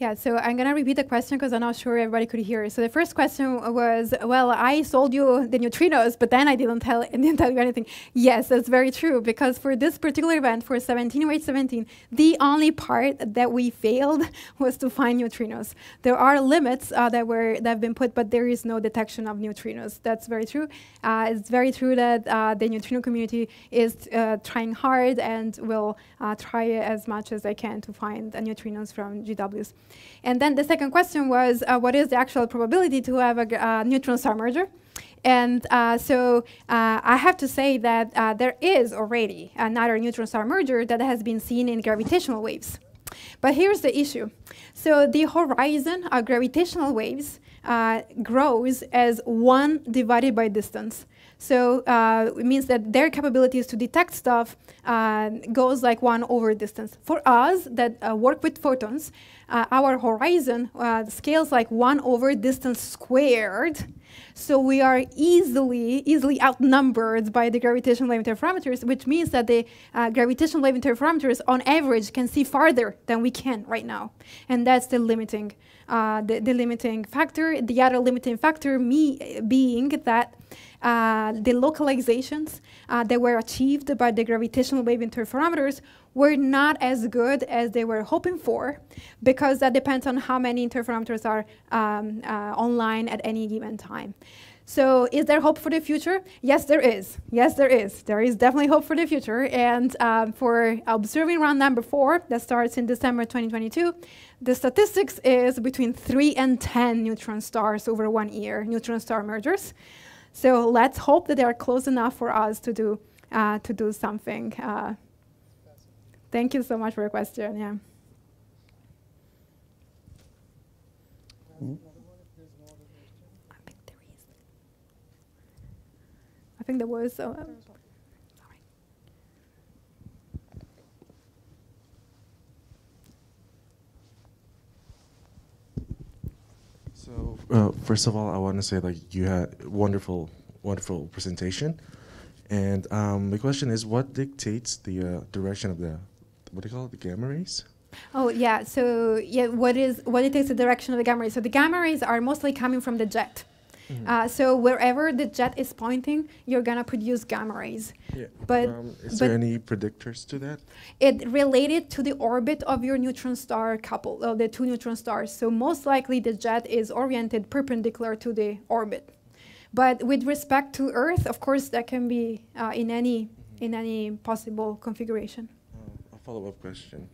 Yeah, so I'm going to repeat the question because I'm not sure everybody could hear. So the first question was, well, I sold you the neutrinos, but then I didn't tell, didn't tell you anything. Yes, that's very true because for this particular event, for 170817, the only part that we failed was to find neutrinos. There are limits uh, that were that have been put, but there is no detection of neutrinos. That's very true. Uh, it's very true that uh, the neutrino community is uh, trying hard and will uh, try as much as they can to find neutrinos from GWs. And then the second question was, uh, what is the actual probability to have a neutron star merger? And uh, so uh, I have to say that uh, there is already another neutron star merger that has been seen in gravitational waves. But here's the issue. So the horizon of gravitational waves uh, grows as one divided by distance. So uh, it means that their capabilities to detect stuff uh, goes like one over distance. For us that uh, work with photons, uh, our horizon uh, scales like one over distance squared. So we are easily, easily outnumbered by the gravitational wave interferometers, which means that the uh, gravitational wave interferometers on average can see farther than we can right now. And that's the limiting, the, the limiting factor. The other limiting factor me being that uh, the localizations uh, that were achieved by the gravitational wave interferometers were not as good as they were hoping for because that depends on how many interferometers are um, uh, online at any given time. So is there hope for the future? Yes, there is. Yes, there is. There is definitely hope for the future. And um, for observing round number four, that starts in December 2022, the statistics is between 3 and 10 neutron stars over one year, neutron star mergers. So let's hope that they are close enough for us to do, uh, to do something. Uh, Thank you so much for your question. Yeah. I think there is. I think there was. Uh, So uh, first of all, I want to say like you had wonderful, wonderful presentation, and um, the question is, what dictates the uh, direction of the what do you call it, the gamma rays? Oh yeah, so yeah, what is what it takes the direction of the gamma rays? So the gamma rays are mostly coming from the jet. Mm-hmm. Uh, so wherever the jet is pointing, you're gonna produce gamma rays. Yeah. But- um, is but- there any predictors to that? It related to the orbit of your neutron star couple, of the two neutron stars. So most likely the jet is oriented perpendicular to the orbit. But with respect to Earth, of course, that can be uh, in any in any possible configuration. Uh, a follow-up question: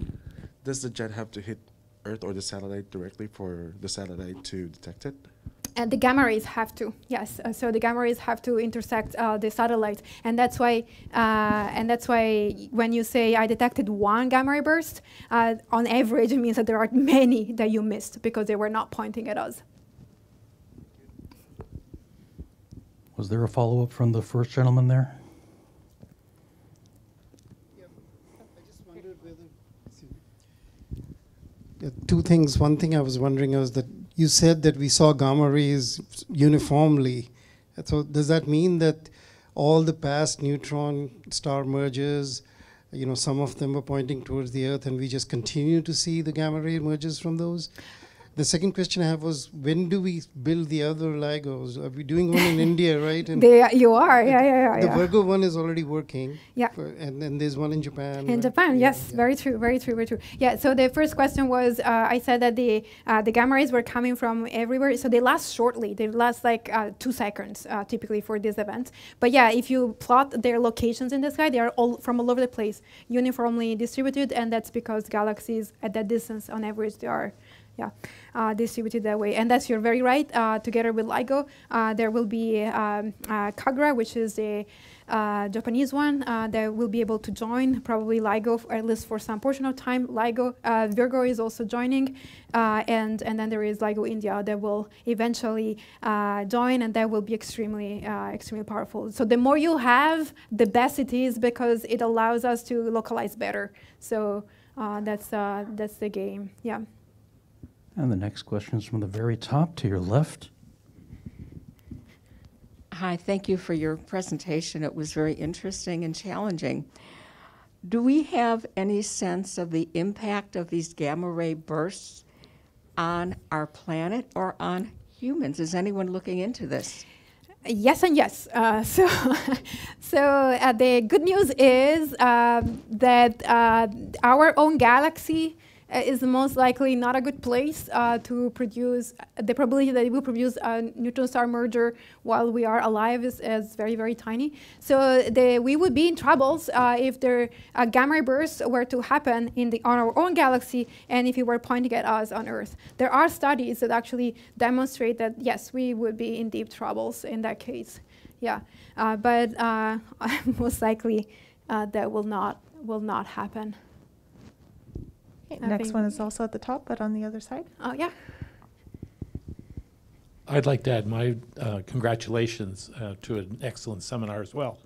Does the jet have to hit Earth or the satellite directly for the satellite to detect it? And the gamma rays have to, yes. Uh, so the gamma rays have to intersect uh, the satellite, and that's why, uh, and that's why when you say I detected one gamma ray burst, uh, on average it means that there are many that you missed because they were not pointing at us. Was there a follow-up from the first gentleman there? I just wondered whether. Yeah, two things. One thing I was wondering was that you said that we saw gamma rays uniformly. So does that mean that all the past neutron star mergers, you know, some of them were pointing towards the Earth, and we just continue to see the gamma ray mergers from those? The second question I have was, when do we build the other LIGOs? Are we doing one in India, right? And They, you are, yeah, yeah, yeah. the yeah. Virgo one is already working. Yeah. for- and then there's one in Japan. In right? Japan, Yeah, yes, yeah. very true, very true, very true. Yeah. So the first question was, uh, I said that the uh, the gamma rays were coming from everywhere. So they last shortly. They last like uh, two seconds uh, typically for this event. But yeah, if you plot their locations in the sky, they are all from all over the place, uniformly distributed, and that's because galaxies at that distance, on average, they are. Yeah, uh, distributed that way, and that's you're very right. Uh, together with LIGO, uh, there will be um, uh, Kagra, which is a uh, Japanese one uh, that will be able to join probably LIGO at least for some portion of time. LIGO Virgo is also joining, and and then there is LIGO India that will eventually join, and that will be extremely extremely powerful. So the more you have, the best it is because it allows us to localize better. So that's that's the game. Yeah. And the next question is from the very top to your left. Hi, thank you for your presentation. It was very interesting and challenging. Do we have any sense of the impact of these gamma ray bursts on our planet or on humans? Is anyone looking into this? Yes and yes. Uh, so, so uh, the good news is um, that uh, our own galaxy uh, is most likely not a good place uh, to produce. The probability that it will produce a neutron star merger while we are alive is, is very very tiny. So the, we would be in troubles uh, if there a gamma ray burst were to happen in the on our own galaxy and if it were pointing at us on Earth. There are studies that actually demonstrate that yes, we would be in deep troubles in that case. Yeah, uh, but uh, most likely uh, that will not will not happen. Okay, Next one is also at the top, but on the other side. Oh yeah. I'd like to add my uh, congratulations uh, to an excellent seminar as well.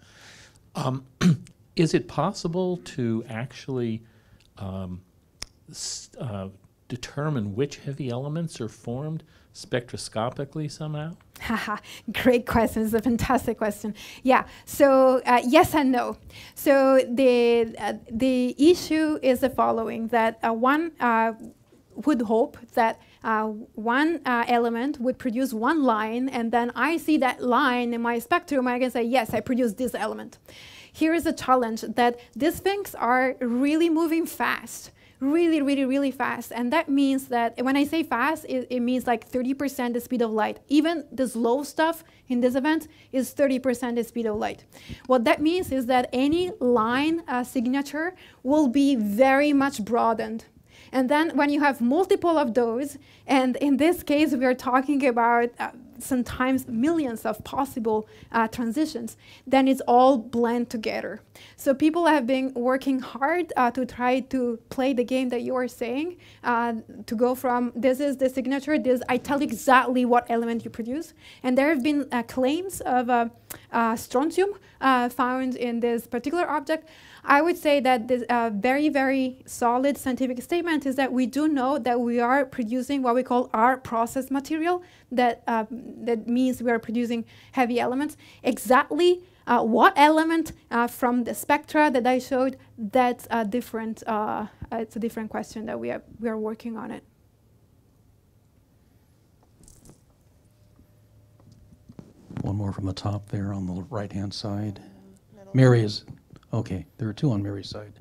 Um, Is it possible to actually um, s- uh, determine which heavy elements are formed spectroscopically somehow? Haha, great question. It's a fantastic question. Yeah. So uh, yes and no. So the uh, the issue is the following: that uh, one uh, would hope that uh, one uh, element would produce one line, and then I see that line in my spectrum, I can say, yes, I produce this element. Here is a challenge that these things are really moving fast really, really, really fast. And that means that when I say fast, it, it means like 30% the speed of light. Even the slow stuff in this event is 30% the speed of light. What that means is that any line uh, signature will be very much broadened. And then when you have multiple of those, and in this case, we are talking about uh, sometimes millions of possible uh, transitions, then it's all blend together. So people have been working hard uh, to try to play the game that you are saying, uh, to go from this is the signature, this I tell exactly what element you produce, and there have been uh, claims of uh, uh, strontium found in this particular object. I would say that this uh, very, very solid scientific statement is that we do know that we are producing what we call r-process material. That uh, that means we are producing heavy elements. Exactly uh, what element uh, from the spectra that I showed? That's a different. Uh, it's a different question that we are we are working on it. One more from the top there on the right-hand side. Mary is, okay, there are two on Mary's side.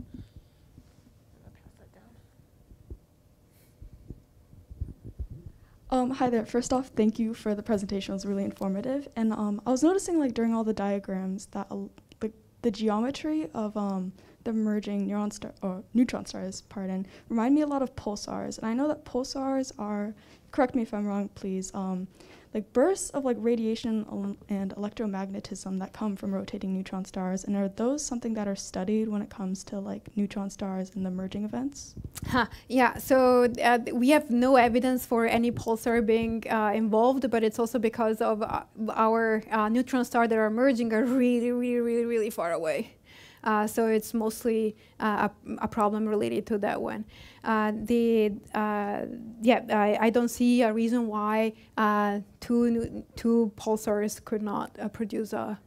Um, hi there. First off, thank you for the presentation. It was really informative. And um, I was noticing, like during all the diagrams, that uh, the, the geometry of um, the merging neuron star or neutron stars, pardon, remind me a lot of pulsars. And I know that pulsars are, correct me if I'm wrong, please, um, like bursts of like radiation and electromagnetism that come from rotating neutron stars. And are those something that are studied when it comes to like neutron stars and the merging events? Huh. Yeah, so uh, we have no evidence for any pulsar being uh, involved, but it's also because of uh, our uh, neutron stars that are merging are really, really, really, really far away. Uh, so it's mostly uh, a, a problem related to that one. Uh, the uh, yeah, I, I don't see a reason why uh, two two pulsars could not uh, produce a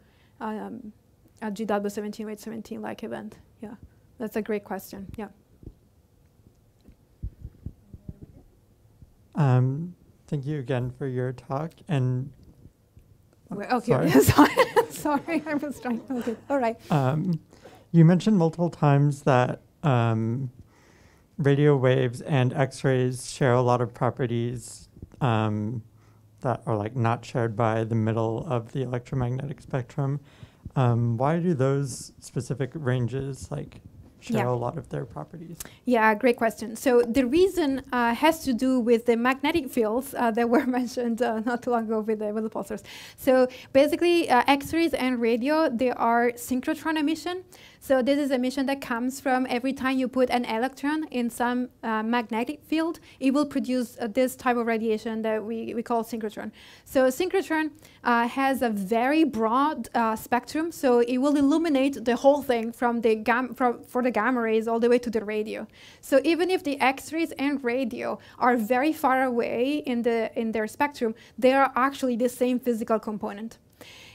um, a GW17 like event. Yeah, that's a great question. Yeah. Um, thank you again for your talk. And Okay, sorry. sorry. sorry, I was trying. Okay, all right. um, you mentioned multiple times that um, radio waves and X-rays share a lot of properties um, that are like not shared by the middle of the electromagnetic spectrum. Um, why do those specific ranges like share Yeah. a lot of their properties? Yeah, great question. So the reason uh, has to do with the magnetic fields uh, that were mentioned uh, not too long ago with the, with the pulsars. So basically, uh, X-rays and radio, they are synchrotron emission. So this is emission that comes from every time you put an electron in some uh, magnetic field, it will produce uh, this type of radiation that we, we call synchrotron. So synchrotron uh, has a very broad uh, spectrum, so it will illuminate the whole thing from the gam- from, for the gamma rays all the way to the radio. So even if the X-rays and radio are very far away in the in their spectrum, they are actually the same physical component.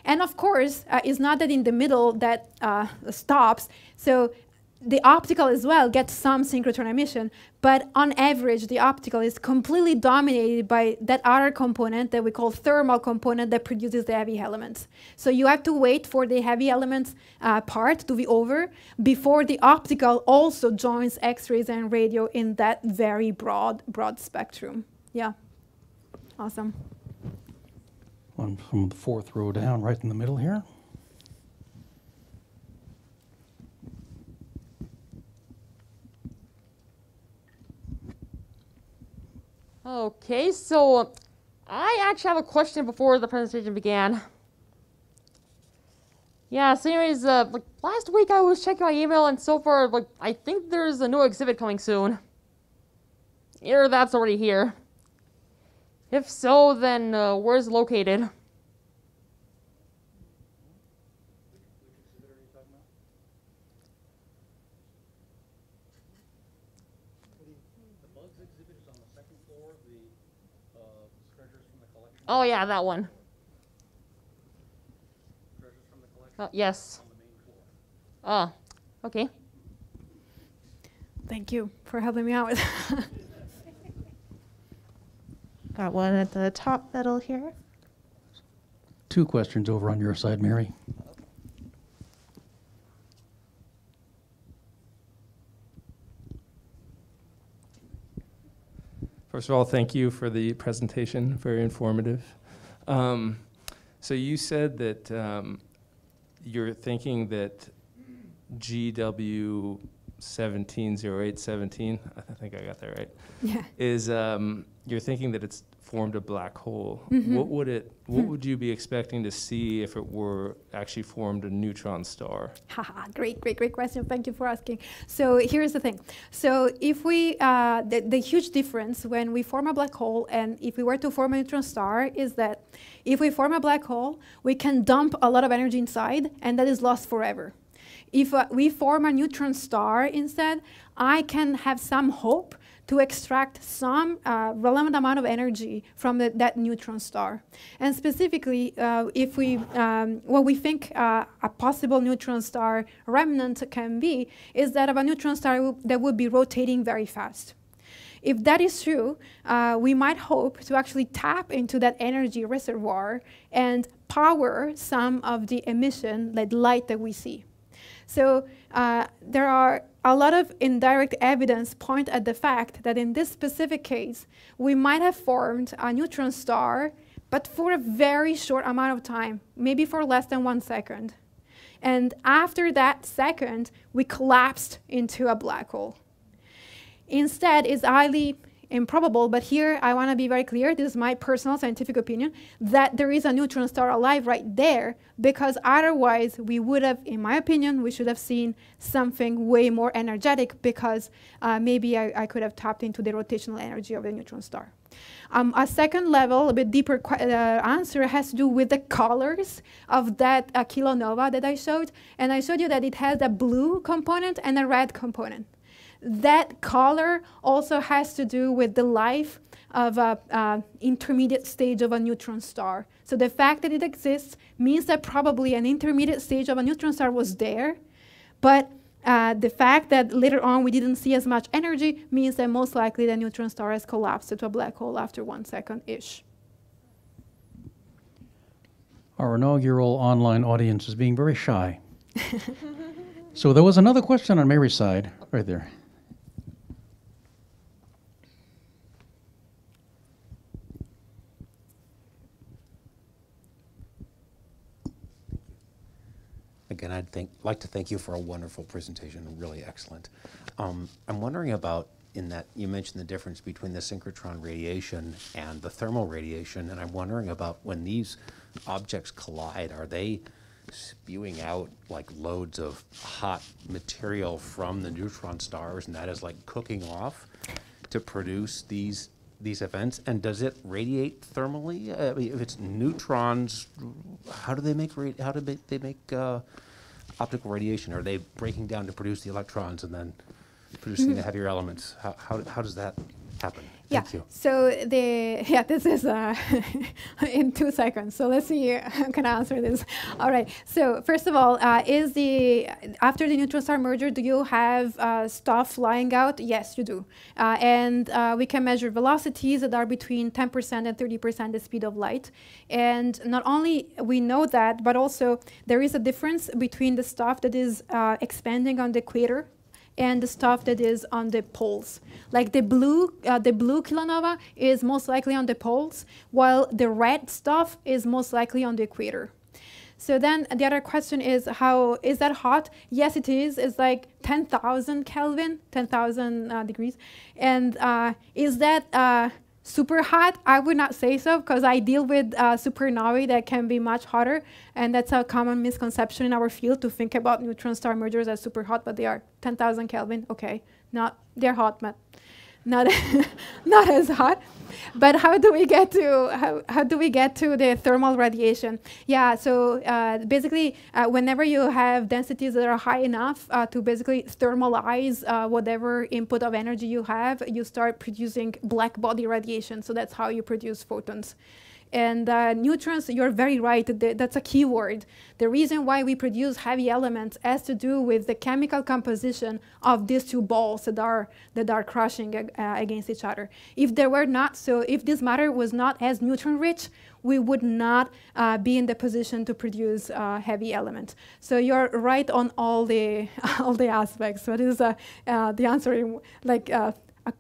And of course, uh, it's not that in the middle that uh, stops. So the optical as well gets some synchrotron emission, but on average, the optical is completely dominated by that other component that we call thermal component that produces the heavy elements. So you have to wait for the heavy elements uh, part to be over before the optical also joins X-rays and radio in that very broad, broad spectrum. Yeah, awesome. One from the fourth row down, right in the middle here. Okay, so I actually have a question before the presentation began. Yeah, so anyways, uh, like last week I was checking my email and so far, like, I think there's a new exhibit coming soon. Either that's already here. If so, then uh, where's located? Oh yeah, that one. Uh, yes. Oh, okay. Thank you for helping me out with Got one at the top middle here. Two questions over on your side, Mary. First of all, thank you for the presentation, very informative. Um, so you said that um, you're thinking that GW 170817, I think I got that right, Yeah. is um, you're thinking that it's formed a black hole. Mhm. What would it? What Hmm. would you be expecting to see if it were actually formed a neutron star? Haha, great, great, great question. Thank you for asking. So here's the thing. So if we, uh, the, the huge difference when we form a black hole and if we were to form a neutron star is that if we form a black hole, we can dump a lot of energy inside and that is lost forever. If uh, we form a neutron star instead, I can have some hope to extract some uh, relevant amount of energy from the, that neutron star. And specifically, uh, if we, um, what we think uh, a possible neutron star remnant can be, is that of a neutron star that would be rotating very fast. If that is true, uh, we might hope to actually tap into that energy reservoir and power some of the emission, like light that we see. So uh, there are a lot of indirect evidence point at the fact that in this specific case, we might have formed a neutron star, but for a very short amount of time, maybe for less than one second. And after that second, we collapsed into a black hole. Instead, it's highly improbable, but here I want to be very clear, this is my personal scientific opinion, that there is a neutron star alive right there, because otherwise we would have, in my opinion, we should have seen something way more energetic because uh, maybe I, I could have tapped into the rotational energy of the neutron star. Um, a second level, a bit deeper uh, answer has to do with the colors of that uh, kilonova that I showed. And I showed you that it has a blue component and a red component that color also has to do with the life of a uh, intermediate stage of a neutron star. So the fact that it exists means that probably an intermediate stage of a neutron star was there, but uh, the fact that later on we didn't see as much energy means that most likely the neutron star has collapsed into a black hole after one second ish. Our inaugural online audience is being very shy. so there was another question on Mary's side, right there. Again, I'd think, like to thank you for a wonderful presentation, really excellent. Um, I'm wondering about, in that you mentioned the difference between the synchrotron radiation and the thermal radiation, and I'm wondering about when these objects collide, are they spewing out like loads of hot material from the neutron stars, and that is like cooking off to produce these these events? And does it radiate thermally? Uh, I mean, if it's neutrons, how do they make how do they, they make uh, optical radiation? Are they breaking down to produce the electrons and then producing the heavier elements? How, how, how does that happen? Yeah. So the yeah, this is uh, in two seconds. So let's see how can I answer this. All right. So first of all, uh, is the after the neutron star merger, do you have uh, stuff flying out? Yes, you do. Uh, and uh, we can measure velocities that are between 10% and 30% the speed of light. And not only we know that, but also there is a difference between the stuff that is uh, expanding on the equator and the stuff that is on the poles. Like the blue, uh, the blue kilonova is most likely on the poles, while the red stuff is most likely on the equator. So then the other question is how is that hot? Yes, it is. It's like 10,000 Kelvin, 10,000 uh, degrees. And uh, is that uh, super hot? I would not say so because I deal with uh, supernovae that can be much hotter, and that's a common misconception in our field to think about neutron star mergers as super hot, but they are 10,000 Kelvin. Okay, not they're hot, but not not as hot. But how do we get to how, how do we get to the thermal radiation? Yeah, so uh, basically, uh, whenever you have densities that are high enough uh, to basically thermalize uh, whatever input of energy you have, you start producing black body radiation. So that's how you produce photons. And uh, neutrons, you're very right, th- that's a key word. The reason why we produce heavy elements has to do with the chemical composition of these two balls that are, that are crushing uh, against each other. If there were not so, if this matter was not as neutron rich, we would not uh, be in the position to produce uh, heavy elements. So you're right on all the, all the aspects. So is uh, uh, the answer in like a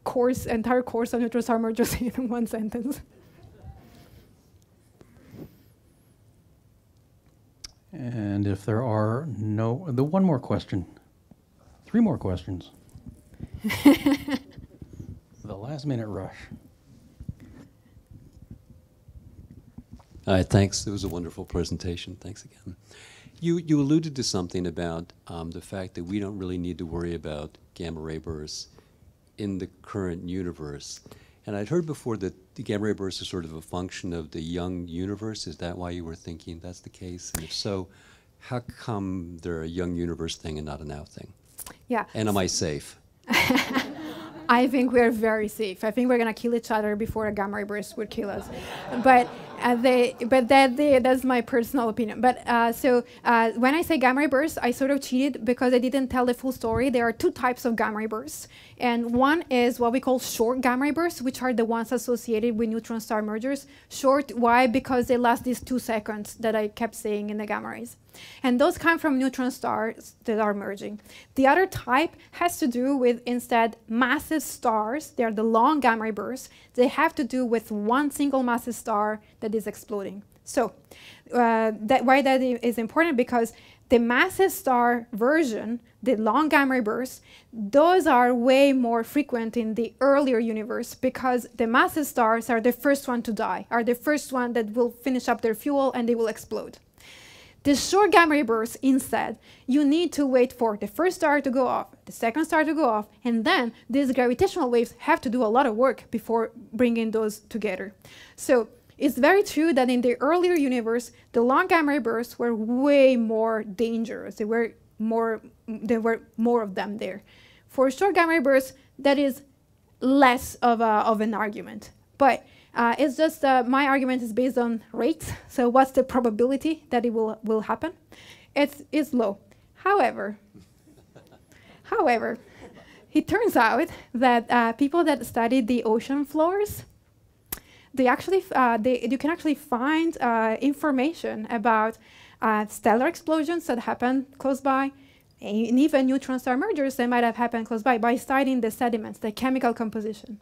course, entire course on neutron star mergers in one sentence. And if there are no, the one more question. Three more questions. the last minute rush. Hi, thanks. It was a wonderful presentation. Thanks again. You, you alluded to something about um, the fact that we don't really need to worry about gamma ray bursts in the current universe. And I'd heard before that the gamma ray burst is sort of a function of the young universe. Is that why you were thinking that's the case? And if so, how come they're a young universe thing and not a now thing? Yeah. And am I safe? I think we're very safe. I think we're gonna kill each other before a gamma ray burst would kill us. But uh, they, but that they, that's my personal opinion. But uh, so uh, when I say gamma ray bursts, I sort of cheated because I didn't tell the full story. There are two types of gamma ray bursts, and one is what we call short gamma ray bursts, which are the ones associated with neutron star mergers. Short, why? Because they last these two seconds that I kept saying in the gamma rays. And those come from neutron stars that are merging. The other type has to do with instead massive stars. They are the long gamma ray bursts. They have to do with one single massive star that is exploding. So uh, that, why that is important because the massive star version, the long gamma ray bursts, those are way more frequent in the earlier universe because the massive stars are the first one to die, are the first one that will finish up their fuel and they will explode. The short gamma ray bursts, instead, you need to wait for the first star to go off, the second star to go off, and then these gravitational waves have to do a lot of work before bringing those together. So it's very true that in the earlier universe, the long gamma ray bursts were way more dangerous. There were more, there were more of them there. For short gamma ray bursts, that is less of, a, of an argument. But uh, it's just uh, my argument is based on rates. So what's the probability that it will, will happen? It's, it's low. However, however, it turns out that uh, people that study the ocean floors, they actually, uh, they, you can actually find uh, information about uh, stellar explosions that happen close by, and even neutron star mergers that might have happened close by by studying the sediments, the chemical composition.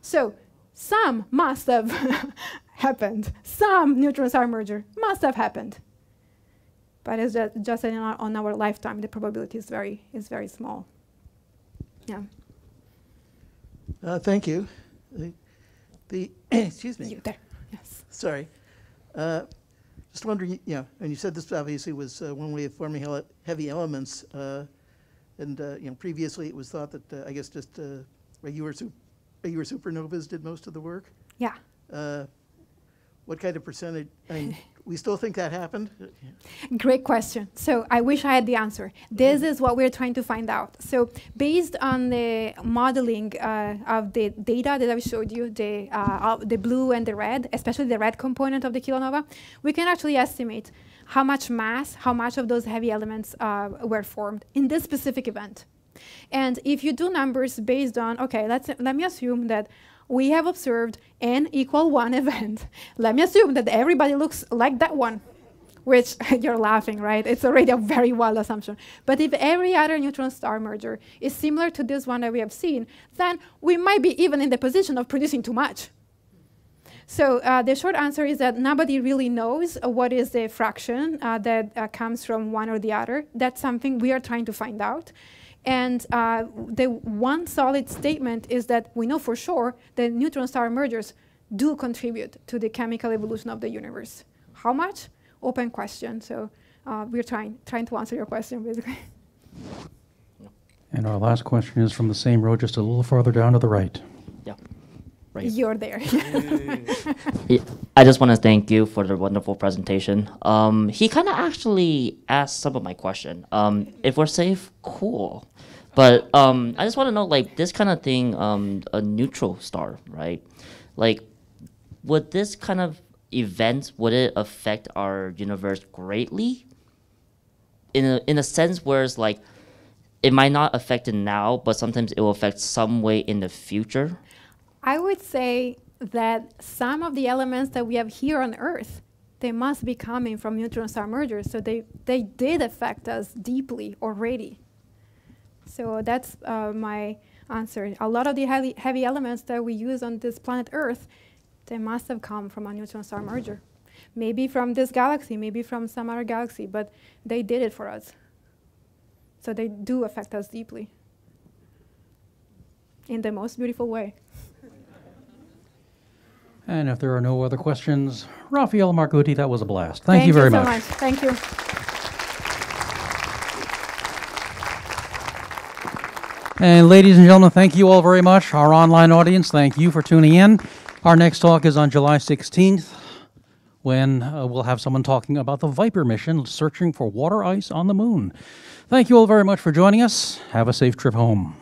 So some must have happened. Some neutron star merger must have happened. But it's just, just in our, on our lifetime, the probability is very, is very small. Yeah. Uh, thank you. The, the excuse me. You there. Yes. Sorry. Uh, just wondering, you know, and you said this obviously was uh, one way of forming heavy elements, uh, and uh, you know, previously it was thought that uh, I guess just uh, regular, su- regular supernovas did most of the work. Yeah. Uh, what kind of percentage? I mean, we still think that happened. Great question. So I wish I had the answer. This is what we're trying to find out. So based on the modeling uh, of the data that I showed you, the, uh, the blue and the red, especially the red component of the kilonova, we can actually estimate how much mass, how much of those heavy elements uh, were formed in this specific event. And if you do numbers based on, okay, let's, let me assume that we have observed n equal 1 event. Let me assume that everybody looks like that one, which you're laughing, right? It's already a very wild assumption. But if every other neutron star merger is similar to this one that we have seen, then we might be even in the position of producing too much. So uh, the short answer is that nobody really knows uh, what is the fraction uh, that uh, comes from one or the other. That's something we are trying to find out. And uh, the one solid statement is that we know for sure that neutron star mergers do contribute to the chemical evolution of the universe. How much? Open question. So uh, we're trying trying to answer your question basically. And our last question is from the same row, just a little farther down to the right. Yeah. Right. You're there. Yeah, I just want to thank you for the wonderful presentation. Um, he kind of actually asked some of my question. Um, if we're safe, cool. But um, I just want to know, like, this kind of thing, um, a neutral star, right? Like, would this kind of event, would it affect our universe greatly? In a, in a sense where it's like, it might not affect it now, but sometimes it will affect some way in the future. I would say that some of the elements that we have here on Earth, they must be coming from neutron star mergers. So they, they did affect us deeply already. So that's uh, my answer. A lot of the heavy, heavy elements that we use on this planet Earth, they must have come from a neutron star merger. Maybe from this galaxy, maybe from some other galaxy, but they did it for us. So they do affect us deeply in the most beautiful way. And if there are no other questions, Raffaella Margutti, that was a blast. Thank, you very you so much. Thank you. And ladies and gentlemen, thank you all very much. Our online audience, thank you for tuning in. Our next talk is on July 16th when uh, we'll have someone talking about the Viper mission searching for water ice on the moon. Thank you all very much for joining us. Have a safe trip home.